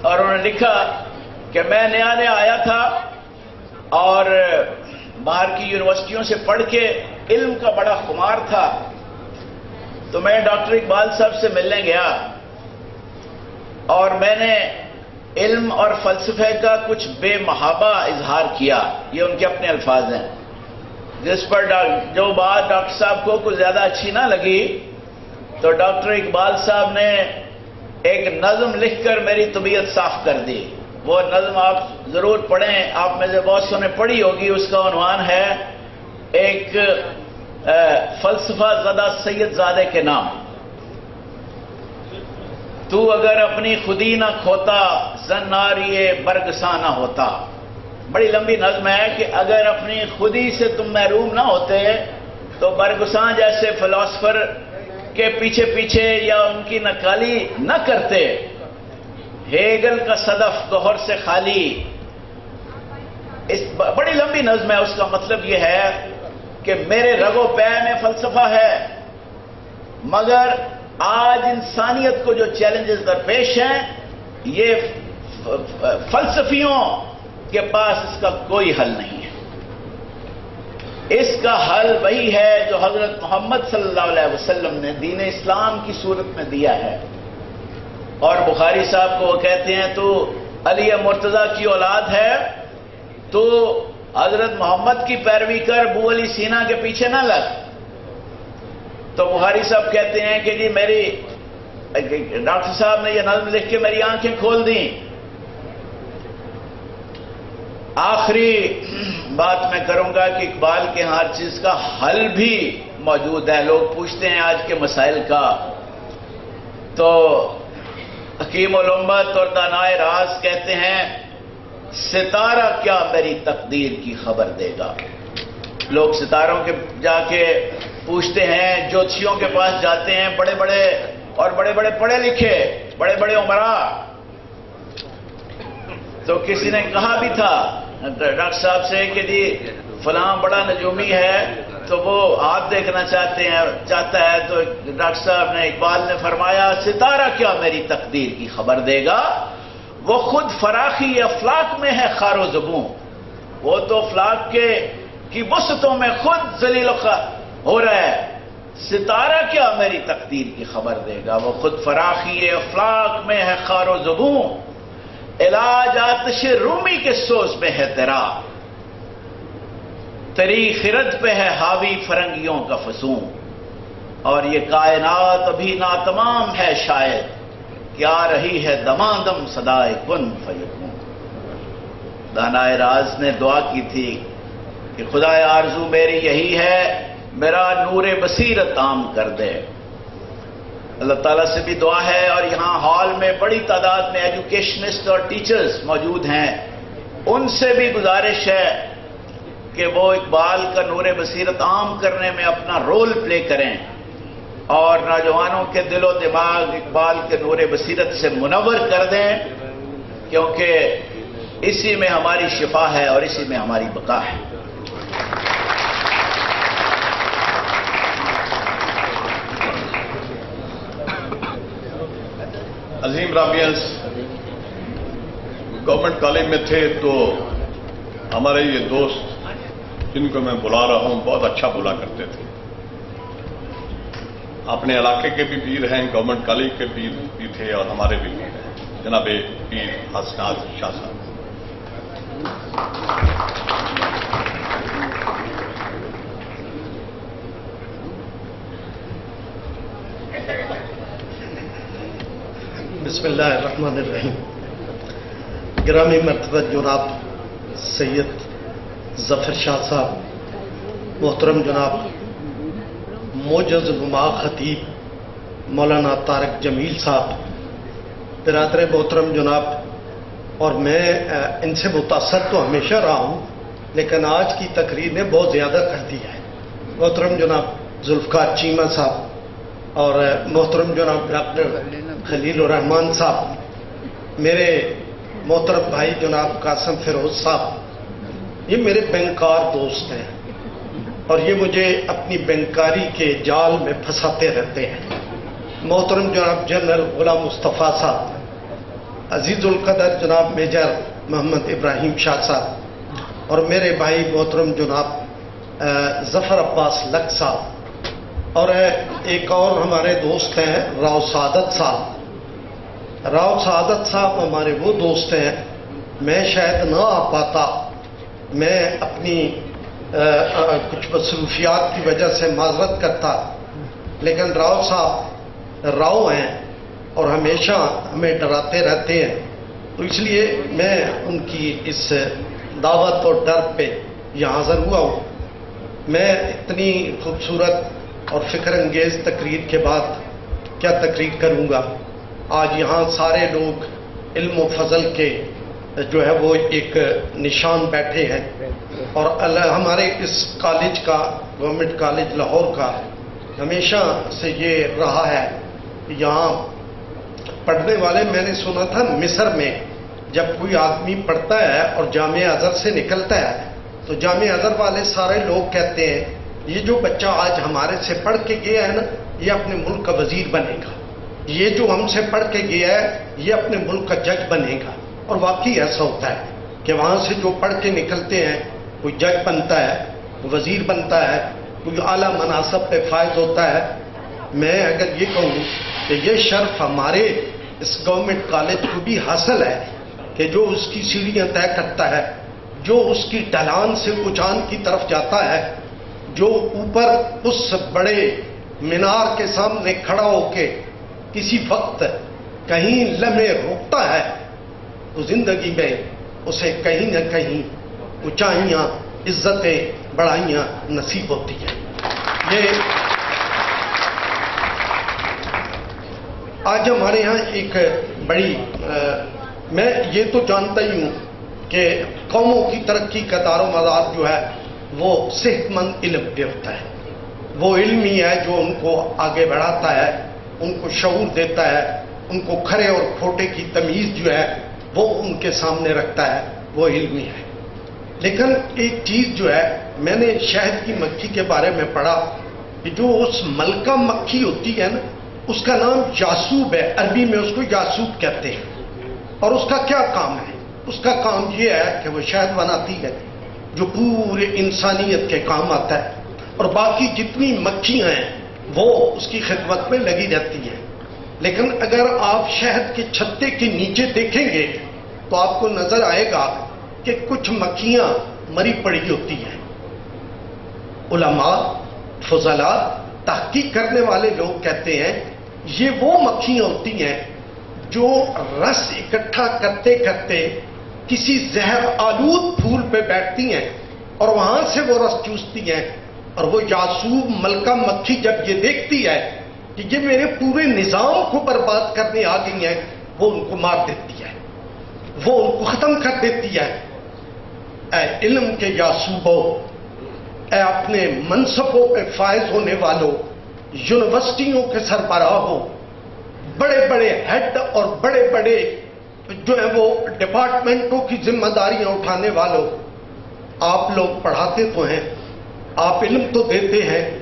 اور انہوں نے لکھا کہ میں نیا نیا آیا تھا اور باہر کی یونیورسٹیوں سے پڑھ کے علم کا بڑا خمار تھا۔ تو میں ڈاکٹر اقبال صاحب سے ملنے گیا اور میں نے علم اور فلسفے کا کچھ بے محابہ اظہار کیا، یہ ان کے اپنے الفاظ ہیں۔ جس پر جو بات ڈاکٹر صاحب کو کچھ زیادہ اچھی نہ لگی، تو ڈاکٹر اقبال صاحب نے ایک نظم لکھ کر میری طبیعت صاف کر دی۔ وہ نظم آپ ضرور پڑھیں، آپ میں سے بہت سو نے پڑھی ہوگی، اس کا عنوان ہے ایک فلسفہ زدہ سید زادے کے نام۔ تو اگر اپنی خودی نہ کھوتا زناری برگسا نہ ہوتا۔ بڑی لمبی نظم ہے کہ اگر اپنی خودی سے تم محروم نہ ہوتے، تو برگساں جیسے فلاسفر کے پیچھے پیچھے یا ان کی نکالی نہ کرتے۔ ہیگل کا صدف گہر سے خالی۔ اس بڑی لمبی نظم ہے، اس کا مطلب یہ ہے کہ میرے رگو پے میں فلسفہ ہے، مگر آج انسانیت کو جو چیلنجز درپیش ہیں، یہ فلسفیوں کے پاس اس کا کوئی حل نہیں ہے۔ اس کا حل وہی ہے جو حضرت محمد صلی اللہ علیہ وسلم نے دین اسلام کی صورت میں دیا ہے۔ اور بخاری صاحب کو وہ کہتے ہیں، تو علی مرتضی کی اولاد ہے، تو حضرت محمد کی پیروی کر بو علی سینا کے پیچھے نہ لگ۔ تو بخاری صاحب کہتے ہیں کہ جی میری، ڈاکٹر صاحب نے یہ نظم لکھ کے میری آنکھیں کھول دیں۔ آخری بات میں کروں گا کہ اقبال کے ہاں ہر چیز کا حل بھی موجود ہے۔ لوگ پوچھتے ہیں آج کے مسائل کا۔ تو حکیم علومت اور دانائے راز کہتے ہیں، ستارہ کیا میری تقدیر کی خبر دے گا۔ لوگ ستاروں کے جا کے پوچھتے ہیں، جوتشیوں کے پاس جاتے ہیں، بڑے بڑے اور بڑے بڑے پڑھے لکھے، بڑے بڑے عمرہ تو کسی نے کہا بھی تھا ڈاکٹر صاحب سے کہ جی فلاں بڑا نجومی ہے تو وہ آپ دیکھنا چاہتے ہیں چاہتا ہے تو ڈاکٹر صاحب نے اقبال نے فرمایا، ستارہ کیا میری تقدیر کی خبر دے گا؟ وہ خود فراخی افلاق میں ہے خار و زبوں وہ تو افلاق کے کی وسطوں میں خود ذلیل ہو رہا ہے۔ ستارہ کیا میری تقدیر کی خبر دے گا؟ وہ خود فراخی افلاق میں ہے خار و زبوں علاج آتش رومی کے سوز میں ہے تیرا۔ تری خرد پہ ہے حاوی فرنگیوں کا فسون اور یہ کائنات ابھی ناتمام ہے شاید۔ کیا رہی ہے دمادم صدائے کن فیکون۔ دانائے راز نے دعا کی تھی کہ خدا آرزو میری یہی ہے، میرا نور بصیرت عام کر دے۔ اللہ تعالیٰ سے بھی دعا ہے اور یہاں ہال میں بڑی تعداد میں ایجوکیشنسٹ اور ٹیچرز موجود ہیں۔ ان سے بھی گزارش ہے کہ وہ اقبال کا نور بصیرت عام کرنے میں اپنا رول پلے کریں۔ اور نوجوانوں کے دل و دماغ اقبال کے نور بصیرت سے منور کر دیں، کیونکہ اسی میں ہماری شفا ہے اور اسی میں ہماری بقا ہے۔ عظیم رابینس گورنمنٹ کالج میں تھے تو ہمارے یہ دوست جن کو میں بلا رہا ہوں، بہت اچھا بولا کرتے تھے۔ اپنے علاقے کے بھی پیر ہیں گورنمنٹ کالج کے پیر بھی تھے اور ہمارے بھی پیر ہیں۔ جناب پیر حسناز شاہ صاحب۔ بسم اللہ الرحمن الرحیم۔ گرامی مرتبہ جناب سید ظفر شاہ صاحب، محترم جناب موجز نما خطیب مولانا طارق جمیل صاحب، برادر محترم جناب، اور میں ان سے متاثر تو ہمیشہ رہا ہوں، لیکن آج کی تقریر نے بہت زیادہ کر دیا ہے۔ محترم جناب ذوالفقار چیمہ صاحب اور محترم جناب ڈاکٹر خلیل الرحمان صاحب، میرے محترم بھائی جناب قاسم فیروز صاحب، یہ میرے بینکار دوست ہیں اور یہ مجھے اپنی بینکاری کے جال میں پھنساتے رہتے ہیں۔ محترم جناب جنرل غلام مصطفیٰ صاحب عزیز القدر جناب میجر محمد ابراہیم شاہ صاحب، اور میرے بھائی محترم جناب ظفر عباس لک صاحب، اور ایک اور ہمارے دوست ہیں راؤ سعادت صاحب راؤ سعادت صاحب ہمارے وہ دوست ہیں، میں شاید نہ آ پاتا، میں اپنی کچھ مصروفیات کی وجہ سے معذرت کرتا۔ لیکن راؤ صاحب راؤ ہیں اور ہمیشہ ہمیں ڈراتے رہتے ہیں۔ تو اس لیے میں ان کی اس دعوت اور ڈر پہ یہاں حاضر ہوا ہوں۔ میں اتنی خوبصورت اور فکر انگیز تقریر کے بعد کیا تقریر کروں گا؟ آج یہاں سارے لوگ علم و فضل کے جو ہے وہ ایک نشان بیٹھے ہیں۔ اور ہمارے اس کالج کا، گورنمنٹ کالج لاہور کا ہمیشہ سے یہ رہا ہے کہ یہاں پڑھنے والے، میں نے سنا تھا مصر میں، جب کوئی آدمی پڑھتا ہے اور جامعہ اظہر سے نکلتا ہے، تو جامعہ اظہر والے سارے لوگ کہتے ہیں، یہ جو بچہ آج ہمارے سے پڑھ کے گیا ہے نا، یہ اپنے ملک کا وزیر بنے گا۔ یہ جو ہم سے پڑھ کے گیا ہے، یہ اپنے ملک کا جج بنے گا۔ اور واقعی ایسا ہوتا ہے کہ وہاں سے جو پڑھ کے نکلتے ہیں، کوئی جج بنتا ہے وزیر بنتا ہے، کوئی اعلیٰ مناسب پہ فائز ہوتا ہے۔ میں اگر یہ کہوں کہ یہ شرف ہمارے اس گورنمنٹ کالج کو بھی حاصل ہے کہ جو اس کی سیڑھیاں طے کرتا ہے، جو اس کی ڈھلان سے اچان کی طرف جاتا ہے، جو اوپر اس بڑے مینار کے سامنے کھڑا ہو کے کسی وقت کہیں لمحے روکتا ہے، تو زندگی میں اسے کہیں نہ کہیں اونچائیاں، عزتیں، بڑائیاں نصیب ہوتی ہیں۔ یہ آج ہمارے یہاں ایک بڑی، میں یہ تو جانتا ہی ہوں کہ قوموں کی ترقی کا دار و مدار جو ہے، وہ صحت مند علم پہ ہوتا ہے۔ وہ علم ہی ہے جو ان کو آگے بڑھاتا ہے۔ ان کو شعور دیتا ہے، ان کو کھرے اور کھوٹے کی تمیز جو ہے، وہ ان کے سامنے رکھتا ہے، وہ علمی ہے۔ لیکن ایک چیز جو ہے، میں نے شہد کی مکھی کے بارے میں پڑھا کہ جو اس ملکہ مکھی ہوتی ہے نا، اس کا نام یاسوب ہے، عربی میں اس کو یاسوب کہتے ہیں۔ اور اس کا کیا کام ہے؟ اس کا کام یہ ہے کہ وہ شہد بناتی ہے، جو پورے انسانیت کے کام آتا ہے۔ اور باقی جتنی مکھیاں ہیں وہ اس کی خدمت میں لگی رہتی ہیں۔ لیکن اگر آپ شہد کے چھتے کے نیچے دیکھیں گے تو آپ کو نظر آئے گا کہ کچھ مکھیاں مری پڑی ہوتی ہیں۔ علماء فضلات تحقیق کرنے والے لوگ کہتے ہیں، یہ وہ مکھیاں ہوتی ہیں جو رس اکٹھا کرتے کرتے کسی زہر آلود پھول پہ بیٹھتی ہیں اور وہاں سے وہ رس چوستی ہیں۔ اور وہ یاسوب ملکہ مکھی جب یہ دیکھتی ہے کہ یہ میرے پورے نظام کو برباد کرنے آ گئی ہیں، وہ ان کو مار دیتی ہے۔ وہ ان کو ختم کر دیتی ہے۔ اے علم کے یاسوبوں اے اپنے منصبوں پہ فائز ہونے والوں یونیورسٹیوں کے سربراہ ہو، بڑے بڑے ہیڈ اور بڑے بڑے جو ہے وہ ڈپارٹمنٹوں کی ذمہ داریاں اٹھانے والوں آپ لوگ پڑھاتے تو ہیں۔ آپ علم تو دیتے ہیں،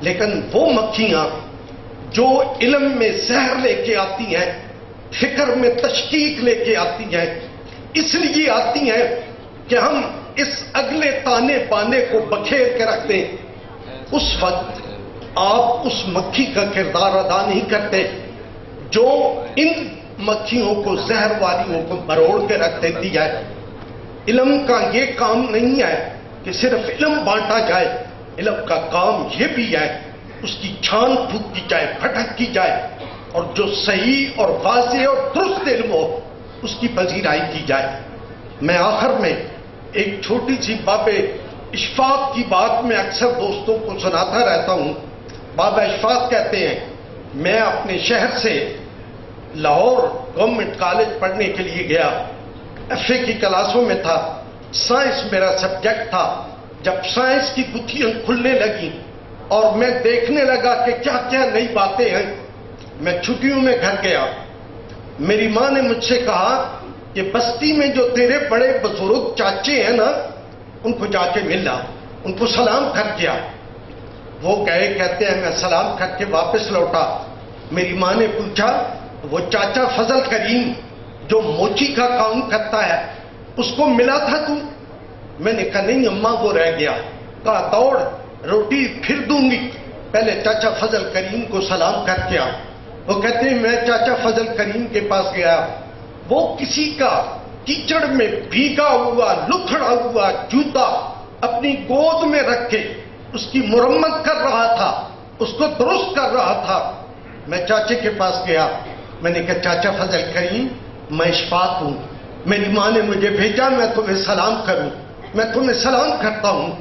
لیکن وہ مکھیاں جو علم میں زہر لے کے آتی ہیں، فکر میں تشکیق لے کے آتی ہیں، اس لیے آتی ہیں کہ ہم اس اگلے تانے پانے کو بکھیر کے رکھ دیں۔ اس وقت آپ اس مکھی کا کردار ادا نہیں کرتے جو ان مکھیوں کو زہر والیوں کو مروڑ کے رکھ دیتی ہے۔ علم کا یہ کام نہیں ہے کہ صرف علم بانٹا جائے، علم کا کام یہ بھی ہے، اس کی چھان پھوک کی جائے پھٹک کی جائے، اور جو صحیح اور واضح اور درست علم ہو، اس کی پذیرائی کی جائے۔ میں آخر میں ایک چھوٹی سی باب اشفاق کی بات میں اکثر دوستوں کو سناتا رہتا ہوں۔ بابا اشفاق کہتے ہیں، میں اپنے شہر سے لاہور گورنمنٹ کالج پڑھنے کے لیے گیا۔ ایف اے کی کلاسوں میں تھا۔ سائنس میرا سبجیکٹ تھا۔ جب سائنس کی گتھیاں کھلنے لگی اور میں دیکھنے لگا کہ کیا کیا نئی باتیں ہیں، میں چھٹیوں میں گھر گیا۔ میری ماں نے مجھ سے کہا کہ بستی میں جو تیرے بڑے بزرگ چاچے ہیں نا، ان کو جا کے ملا ان کو سلام کر کیا وہ گئے، کہتے ہیں، میں سلام کر کے واپس لوٹا۔ میری ماں نے پوچھا، وہ چاچا فضل کریم جو موچی کا کام کرتا ہے اس کو ملا تھا تو؟ میں نے کہا، نہیں اماں، وہ رہ گیا۔ کہا، دوڑ، روٹی پھر دوں گی۔ پہلے چاچا فضل کریم کو سلام کر کے آ وہ کہتے ہیں، میں چاچا فضل کریم کے پاس گیا۔ وہ کسی کا کیچڑ میں بھیگا ہوا، لکھڑا ہوا جوتا اپنی گود میں رکھ کے اس کی مرمت کر رہا تھا، اس کو درست کر رہا تھا۔ میں چاچے کے پاس گیا۔ میں نے کہا، چاچا فضل کریم، میں اشفاق ہوں۔ میری ماں نے مجھے بھیجا، میں تمہیں سلام کروں۔ میں تمہیں سلام کرتا ہوں۔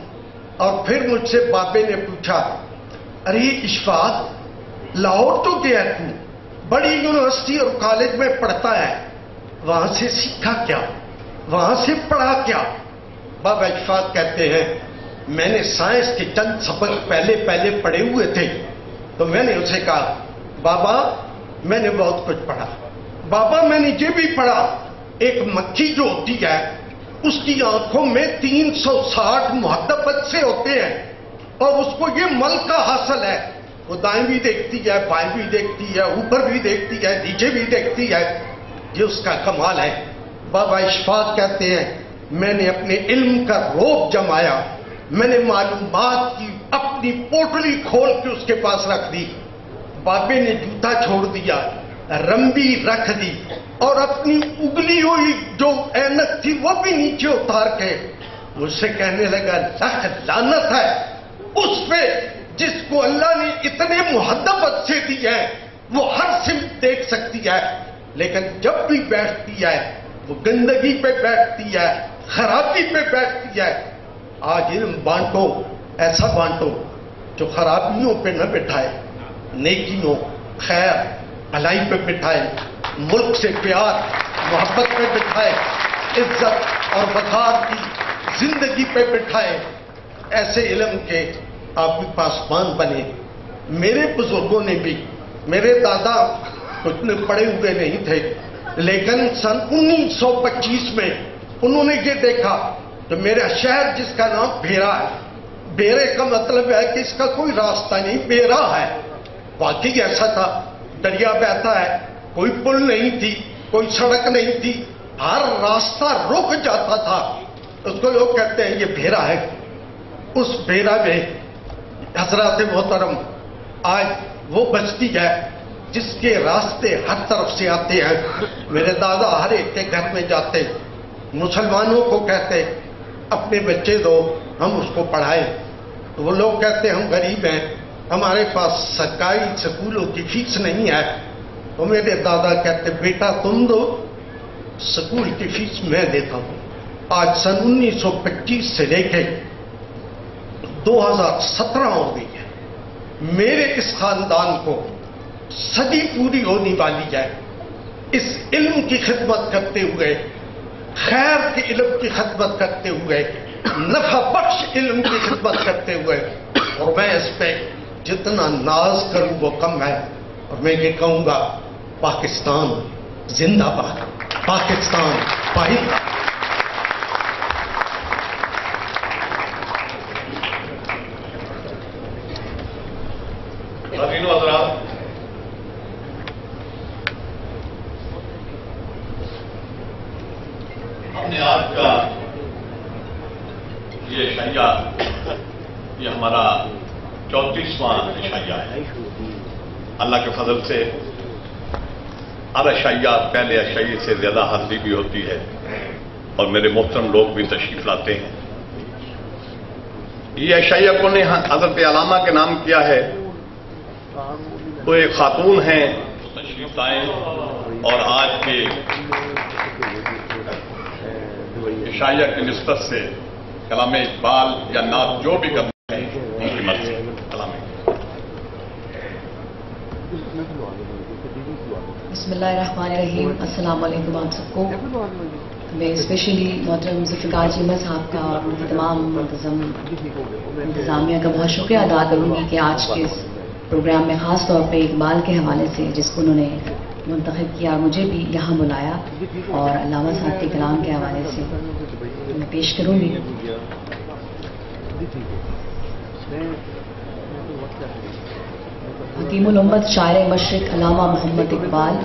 اور پھر مجھ سے بابے نے پوچھا، ارے اشفاق، لاہور تو گیا تو؟ بڑی یونیورسٹی اور کالج میں پڑھتا ہے۔ وہاں سے سیکھا کیا؟ وہاں سے پڑھا کیا؟ بابا اشفاق کہتے ہیں، میں نے سائنس کے چند سبق پہلے پہلے پڑھے ہوئے تھے۔ تو میں نے اسے کہا، بابا، میں نے بہت کچھ پڑھا۔ بابا، میں نے یہ بھی پڑھا۔ ایک مکھی جو ہوتی ہے، اس کی آنکھوں میں تین سو ساٹھ محدب بچے ہوتے ہیں اور اس کو یہ مل کا حاصل ہے۔ وہ دائیں بھی دیکھتی ہے بائیں بھی دیکھتی ہے، اوپر بھی دیکھتی ہے، نیچے بھی دیکھتی ہے۔ یہ اس کا کمال ہے۔ بابا اشفاق کہتے ہیں، میں نے اپنے علم کا روپ جمایا۔ میں نے معلومات کی اپنی پوٹلی کھول کے اس کے پاس رکھ دی۔ بابے نے جوتا چھوڑ دیا۔ رمبی رکھ دی اور اپنی اگلی ہوئی جو اینک تھی وہ بھی نیچے اتار کے مجھ سے کہنے لگا، لکھ لانت ہے۔ اس پہ جس کو اللہ نے اتنے محدب اچھے دی ہے وہ ہر سمت دیکھ سکتی ہے۔ لیکن جب بھی بیٹھتی ہے، وہ گندگی پہ بیٹھتی ہے، خرابی پہ بیٹھتی ہے۔ آج علم بانٹو، ایسا بانٹو جو خرابیوں پہ نہ بٹھائے، نیکیوں، خیر بھلائی پہ بٹھائے، ملک سے پیار، محبت پہ بٹھائے، عزت اور وقار کی زندگی پہ بٹھائے۔ ایسے علم کے آپ کے پاسبان بنے۔ میرے بزرگوں نے بھی، میرے دادا کچھ پڑے ہوئے نہیں تھے، لیکن سن انیس سو پچیس میں انہوں نے یہ دیکھا تو میرا شہر جس کا نام بھیرا ہے، بیرے کا مطلب ہے کہ اس کا کوئی راستہ نہیں، بیرا ہے۔ واقعی ایسا تھا۔ دریا بہتا ہے کوئی پل نہیں تھی کوئی سڑک نہیں تھی ہر راستہ رک جاتا تھا اس کو لوگ کہتے ہیں یہ بھیرا ہے اس بھیرا میں حضرات محترم آج وہ بستی ہے جس کے راستے ہر طرف سے آتے ہیں میرے دادا ہر ایک کے گھر میں جاتے مسلمانوں کو کہتے اپنے بچے دو ہم اس کو پڑھائیں تو وہ لوگ کہتے ہم غریب ہیں ہمارے پاس سرکاری سکولوں کی فیس نہیں ہے۔ تو میرے دادا کہتے بیٹا تم دو، سکول کی فیس میں دیتا ہوں۔ آج سن انیس سو پچیس سے لے کے دو ہزار سترہ ہو گئی ہے۔ میرے اس خاندان کو صدی پوری ہونے والی ہے۔ اس علم کی خدمت کرتے ہوئے، خیر کے علم کی خدمت کرتے ہوئے، نفع بخش علم کی خدمت کرتے ہوئے، اور میں اس پہ جتنا ناز کروں وہ کم ہے۔ اور میں یہ کہوں گا، پاکستان زندہ باد، پاکستان پاہندہ نظرین حضرات ہم نے آج کا یہ شیا یہ ہمارا چونتیسواں شیا ہے اللہ سے ہر پہلے اشیے سے زیادہ حاضری بھی ہوتی ہے اور میرے محترم لوگ بھی تشریف لاتے ہیں۔ یہ اشیہ کو نے حضرت علامہ کے نام کیا ہے؟ وہ ایک خاتون ہیں۔ تشریف لائیں اور آج کے عشائیہ کی نسبت سے کلام اقبال یا نعت جو بھی کرتے ہیں ان کی مرضی کلام بسم اللہ الرحمن الرحیم. السلام علیکم آپ سب کو. میں اسپیشلی محترم ذوالفقار جیمر صاحب کا اور ان کی تمام منتظم انتظامیہ کا بہت شکریہ ادا کروں گی کہ آج کے اس پروگرام میں خاص طور پہ اقبال کے حوالے سے، جس کو انہوں نے منتخب کیا، مجھے بھی یہاں بلایا اور علامہ صاحب کے کلام کے حوالے سے میں پیش کروں گی۔ حکیم الامت شاعر مشرق علامہ محمد اقبال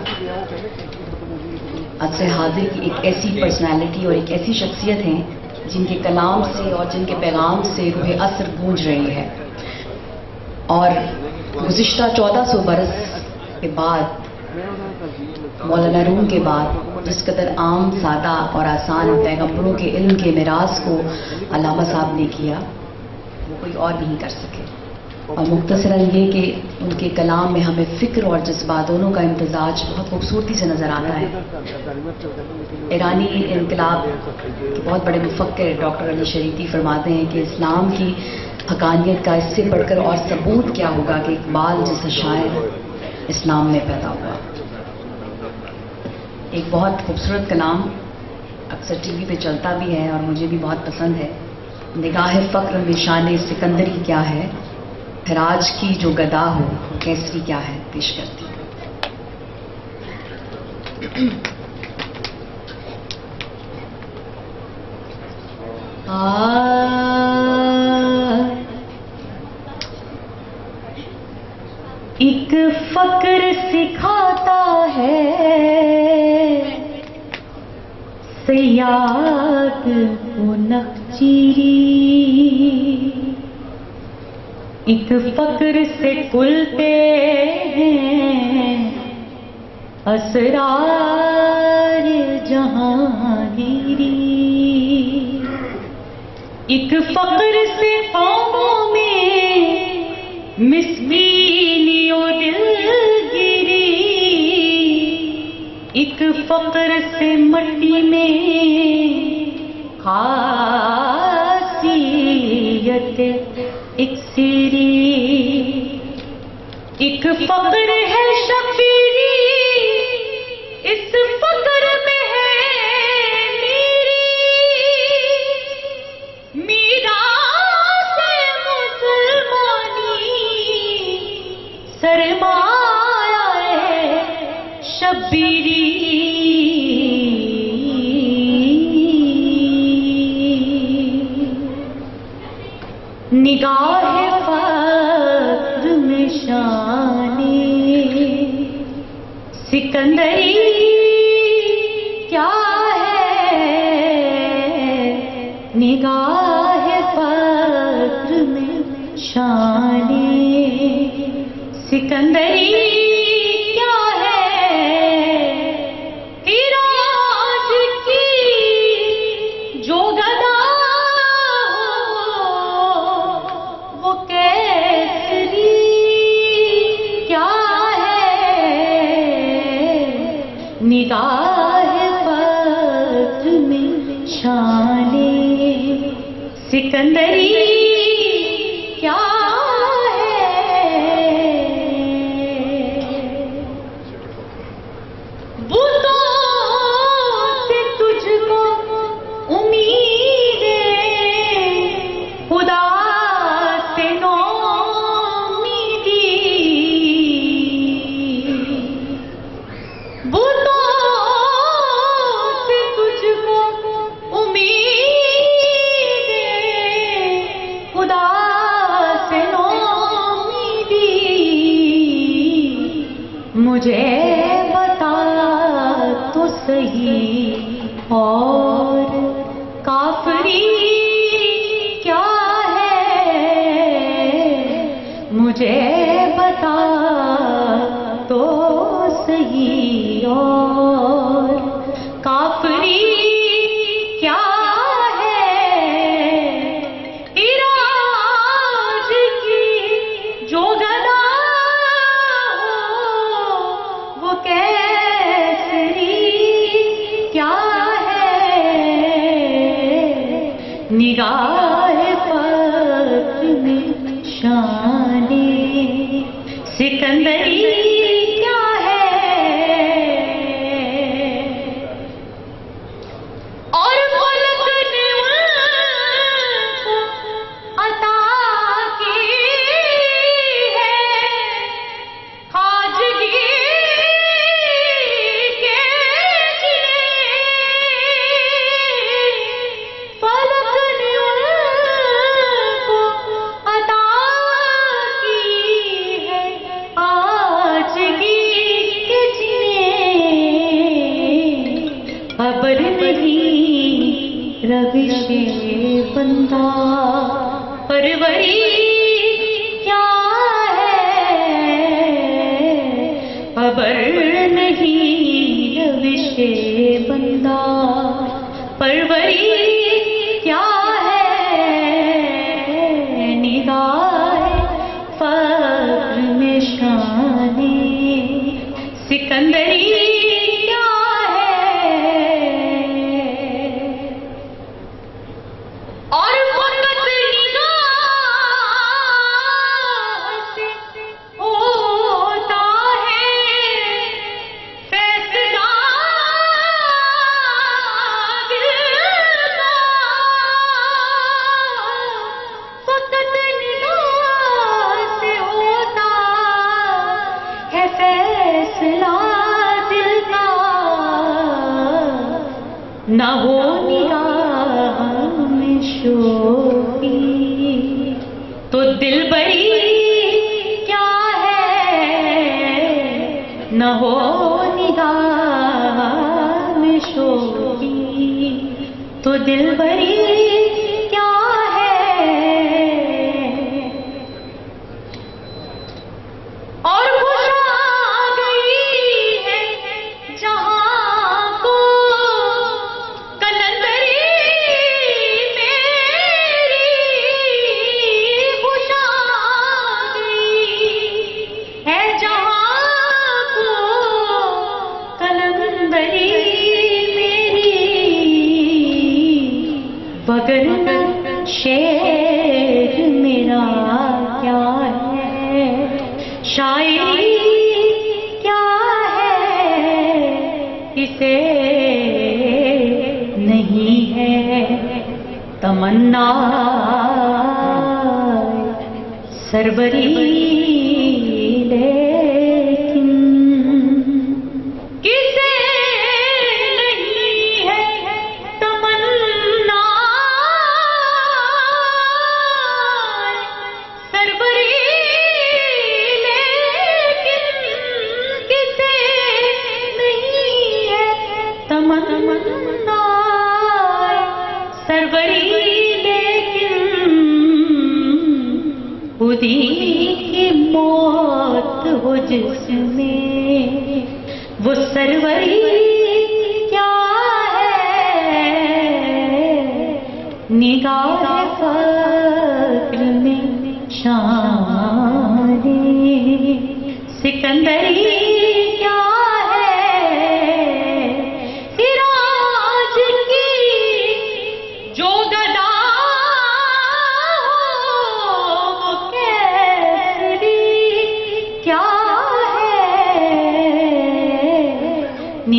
عصر حاضر کی ایک ایسی پرسنالٹی اور ایک ایسی شخصیت ہیں جن کے کلام سے اور جن کے پیغام سے روح اثر گونج رہی ہے۔ اور گزشتہ چودہ سو برس کے بعد، مولانا روم کے بعد، جس قدر عام، سادہ اور آسان پیغمبروں کے علم کے میراث کو علامہ صاحب نے کیا، وہ کوئی اور نہیں کر سکے۔ اور مختصراً یہ کہ ان کے کلام میں ہمیں فکر اور جذبات دونوں کا امتزاج بہت خوبصورتی سے نظر آتا ہے۔ ایرانی انقلاب کے بہت بڑے مفکر ڈاکٹر علی شریفی فرماتے ہیں کہ اسلام کی حقانیت کا اس سے بڑھ کر اور ثبوت کیا ہوگا کہ اقبال جیسا شاعر اسلام میں پیدا ہوا۔ ایک بہت خوبصورت کلام اکثر ٹی وی پہ چلتا بھی ہے اور مجھے بھی بہت پسند ہے۔ نگاہ فقر میں شان سکندری کیا ہے؟ پھر آج کی جو گدا ہو، کیسری کیا ہے؟ پیش کرتی ایک فقر سکھاتا ہے۔ سیاد کو نخچیری۔ ایک فقر سے کلتے ہیں۔ اسرار جہانگیری۔ ایک فقر سے قوموں میں مسکینی و دلگیری ایک فقر سے مٹی میں خاصیت فقر ہے شبیری اس فقر میں ہے میری۔ میرا سے مسلمانی، سرمایہ ہے شبیری نگاہ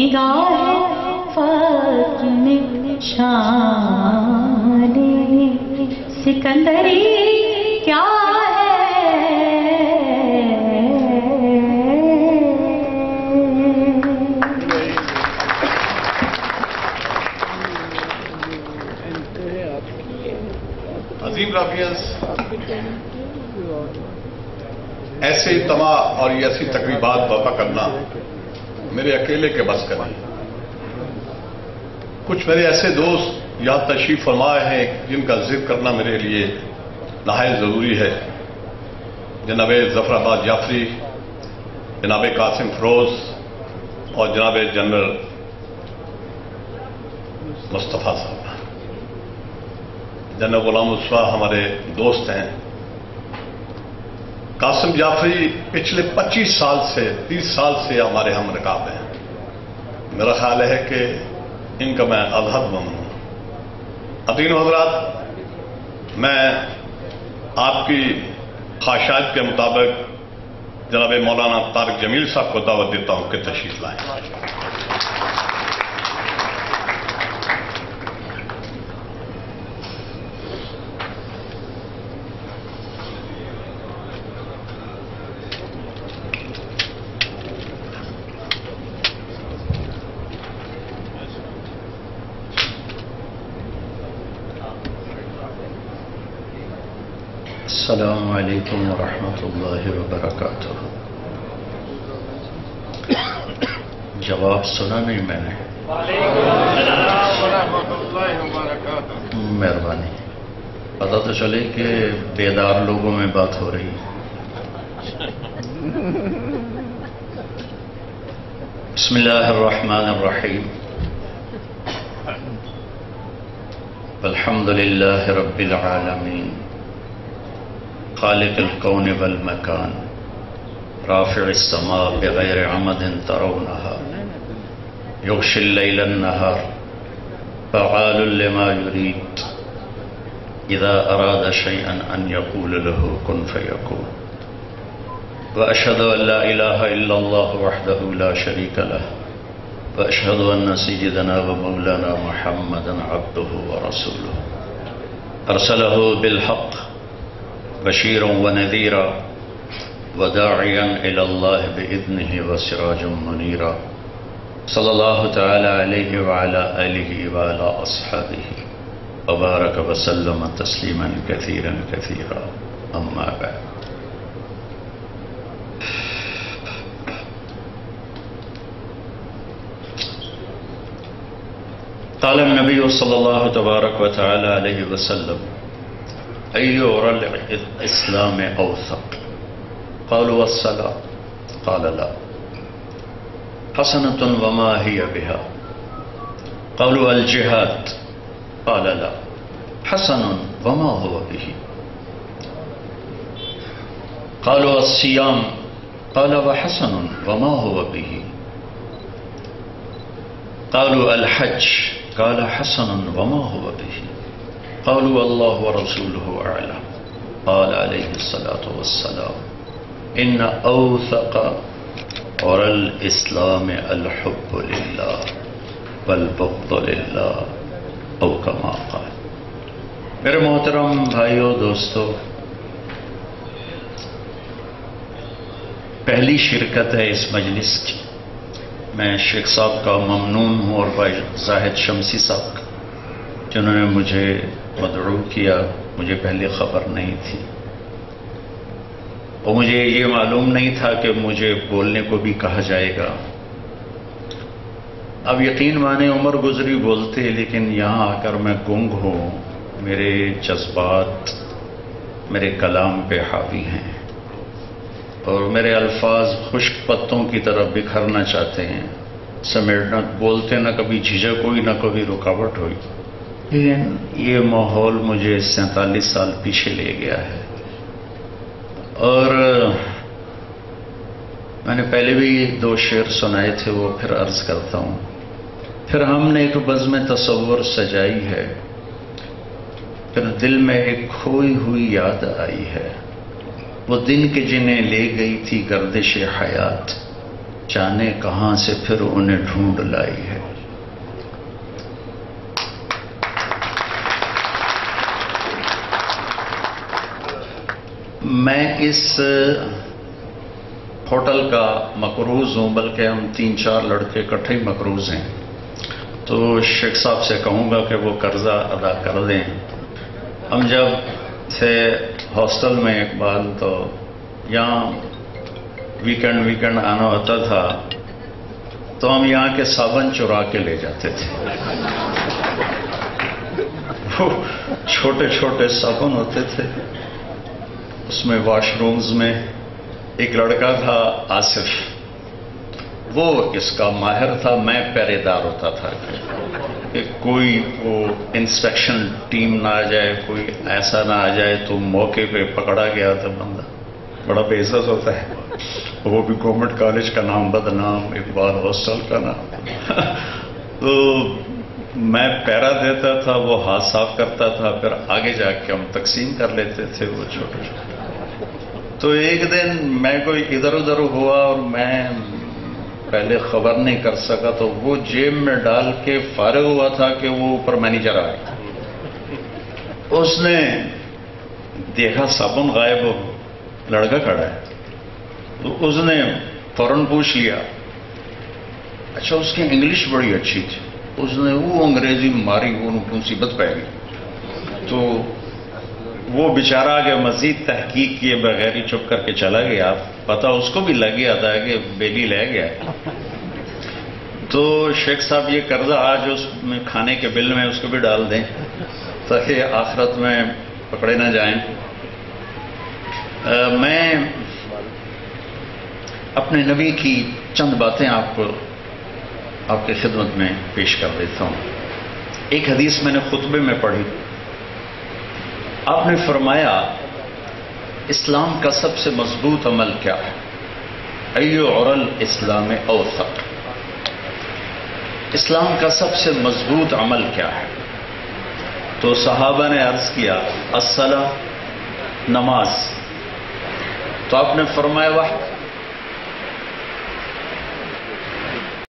نگاہ فاک شان سکندری کیا ہے؟ عظیم رافیز ایسے تما اور ایسی تقریبات بابا کرنا میرے اکیلے کے بس کریں۔ کچھ میرے ایسے دوست یا تشریف فرمائے ہیں جن کا ذکر کرنا میرے لیے نہایت ضروری ہے۔ جناب ظفر آباد جعفری، جناب قاسم فروز اور جناب جنرل مصطفیٰ صاحب۔ جنرل غلام الصفا ہمارے دوست ہیں۔ قاسم جعفری پچھلے پچیس سال سے، تیس سال سے ہمارے ہم رکاب ہیں۔ میرا خیال ہے کہ ان کا میں الحد بن ہوں عدین حضرات، میں آپ کی خواہشات کے مطابق جناب مولانا طارق جمیل صاحب کو دعوت دیتا ہوں کہ تشریف لائیں۔ عليكم ورحمة الله وبركاته. جواب سنا نہیں میں نے مہربانی پتا تو چلے کہ بیدار لوگوں میں بات ہو رہی بسم اللہ الرحمن الرحیم. الحمد للہ رب العالمین. خالق الكون والمكان. رافع السماء بغير عمد ترونها. يغشي الليل النهار. فعال لما يريد. إذا أراد شيئا أن يقول له كن فيكون. وأشهد أن لا إله إلا الله وحده لا شريك له. وأشهد أن سيدنا ومولانا محمدا عبده ورسوله. أرسله بالحق. بشيرا ونذيرا وداعيا إلى الله بإذنه وسراجا منيرا. صلى الله تعالى عليه وعلى آله وعلى أصحابه. وبارك وسلم تسليما كثيرا كثيرا. أما بعد. قال النبي صلى الله تبارك وتعالى عليه وسلم أي الإسلام أوثق؟ قالوا والصلاة قال لا. حسنة وما هي بها؟ قالوا الجهاد. قال لا. حسن وما هو به؟ قالوا الصيام. قال وحسن وما هو به؟ قالوا الحج. قال حسن وما هو به؟ قالوا الله ورسوله أعلم. قال عليه الصلاة والسلام، إن أوثق اور الاسلام الحب للہ والبغض للہ او کما قال. میرے محترم بھائیوں دوستو، پہلی شرکت ہے اس مجلس کی. میں شیخ صاحب کا ممنون ہوں اور بھائی زاہد شمسی صاحب کا جنہوں نے مجھے مدعو کیا، مجھے پہلے خبر نہیں تھی۔ اور مجھے یہ معلوم نہیں تھا کہ مجھے بولنے کو بھی کہا جائے گا۔ اب یقین مانے عمر گزری بولتے، لیکن یہاں آ کر میں گنگ ہوں۔ میرے جذبات میرے کلام پہ حاوی ہیں۔ اور میرے الفاظ خشک پتوں کی طرح بکھرنا چاہتے ہیں۔ سمیٹنا، بولتے نہ کبھی جھجک ہوئی، نہ کبھی رکاوٹ ہوئی۔ لیکن یہ ماحول مجھے سینتالیس سال پیچھے لے گیا ہے۔ اور میں نے پہلے بھی دو شعر سنائے تھے، وہ پھر عرض کرتا ہوں۔ پھر ہم نے ایک بزم تصور سجائی ہے۔ پھر دل میں ایک کھوئی ہوئی یاد آئی ہے۔ وہ دن کے جنہیں لے گئی تھی گردش حیات، جانے کہاں سے پھر انہیں ڈھونڈ لائی ہے۔ میں اس ہوٹل کا مقروض ہوں، بلکہ ہم تین چار لڑکے اکٹھے ہی مقروض ہیں۔ تو شیخ صاحب سے کہوں گا کہ وہ قرضہ ادا کر دیں ہم جب تھے ہاسٹل میں اقبال، تو یہاں ویکینڈ ویکینڈ آنا ہوتا تھا، تو ہم یہاں کے صابن چرا کے لے جاتے تھے۔ وہ چھوٹے چھوٹے صابن ہوتے تھے۔ اس میں واش رومز میں ایک لڑکا تھا آصف۔ وہ اس کا ماہر تھا، میں پہرے دار ہوتا تھا۔ کہ کوئی وہ انسپیکشن ٹیم نہ آ جائے، کوئی ایسا نہ آ جائے تو موقع پہ پکڑا گیا تھا بندہ۔ بڑا بے عزت ہوتا ہے۔ وہ بھی گورنمنٹ کالج کا نام بدنام اقبال ہاسٹل کا نام۔ تو میں پیرا دیتا تھا، وہ ہاتھ صاف کرتا تھا، پھر آگے جا کے ہم تقسیم کر لیتے تھے وہ چھوٹے چھوٹے۔ تو ایک دن میں کوئی ادھر ادھر ہوا اور میں پہلے خبر نہیں کر سکا تو وہ جیب میں ڈال کے فارغ ہوا تھا کہ وہ اوپر مینیجر آئے۔ اس نے دیکھا صابن غائب ہو، لڑکا کھڑا ہے۔ تو اس نے فوراً پوچھ لیا اچھا اس کی انگلش بڑی اچھی تھی۔ اس نے وہ انگریزی ماری، وہ مصیبت پہ گئی۔ تو وہ بیچارہ آگے مزید تحقیق کیے بغیر ہی چپ کر کے چلا گیا۔ پتا اس کو بھی لگ گیا تھا کہ بیلی لے گیا۔ تو شیخ صاحب یہ قرضہ آج اس میں کھانے کے بل میں اس کو بھی ڈال دیں تاکہ آخرت میں پکڑے نہ جائیں۔ میں اپنے نبی کی چند باتیں آپ کو آپ کی خدمت میں پیش کر دیتا ہوں۔ ایک حدیث میں نے خطبے میں پڑھی۔ آپ نے فرمایا، اسلام کا سب سے مضبوط عمل کیا ہے؟ ایو عرل اسلام اوسط اسلام کا سب سے مضبوط عمل کیا ہے؟ تو صحابہ نے عرض کیا السلام نماز. تو آپ نے فرمایا وہ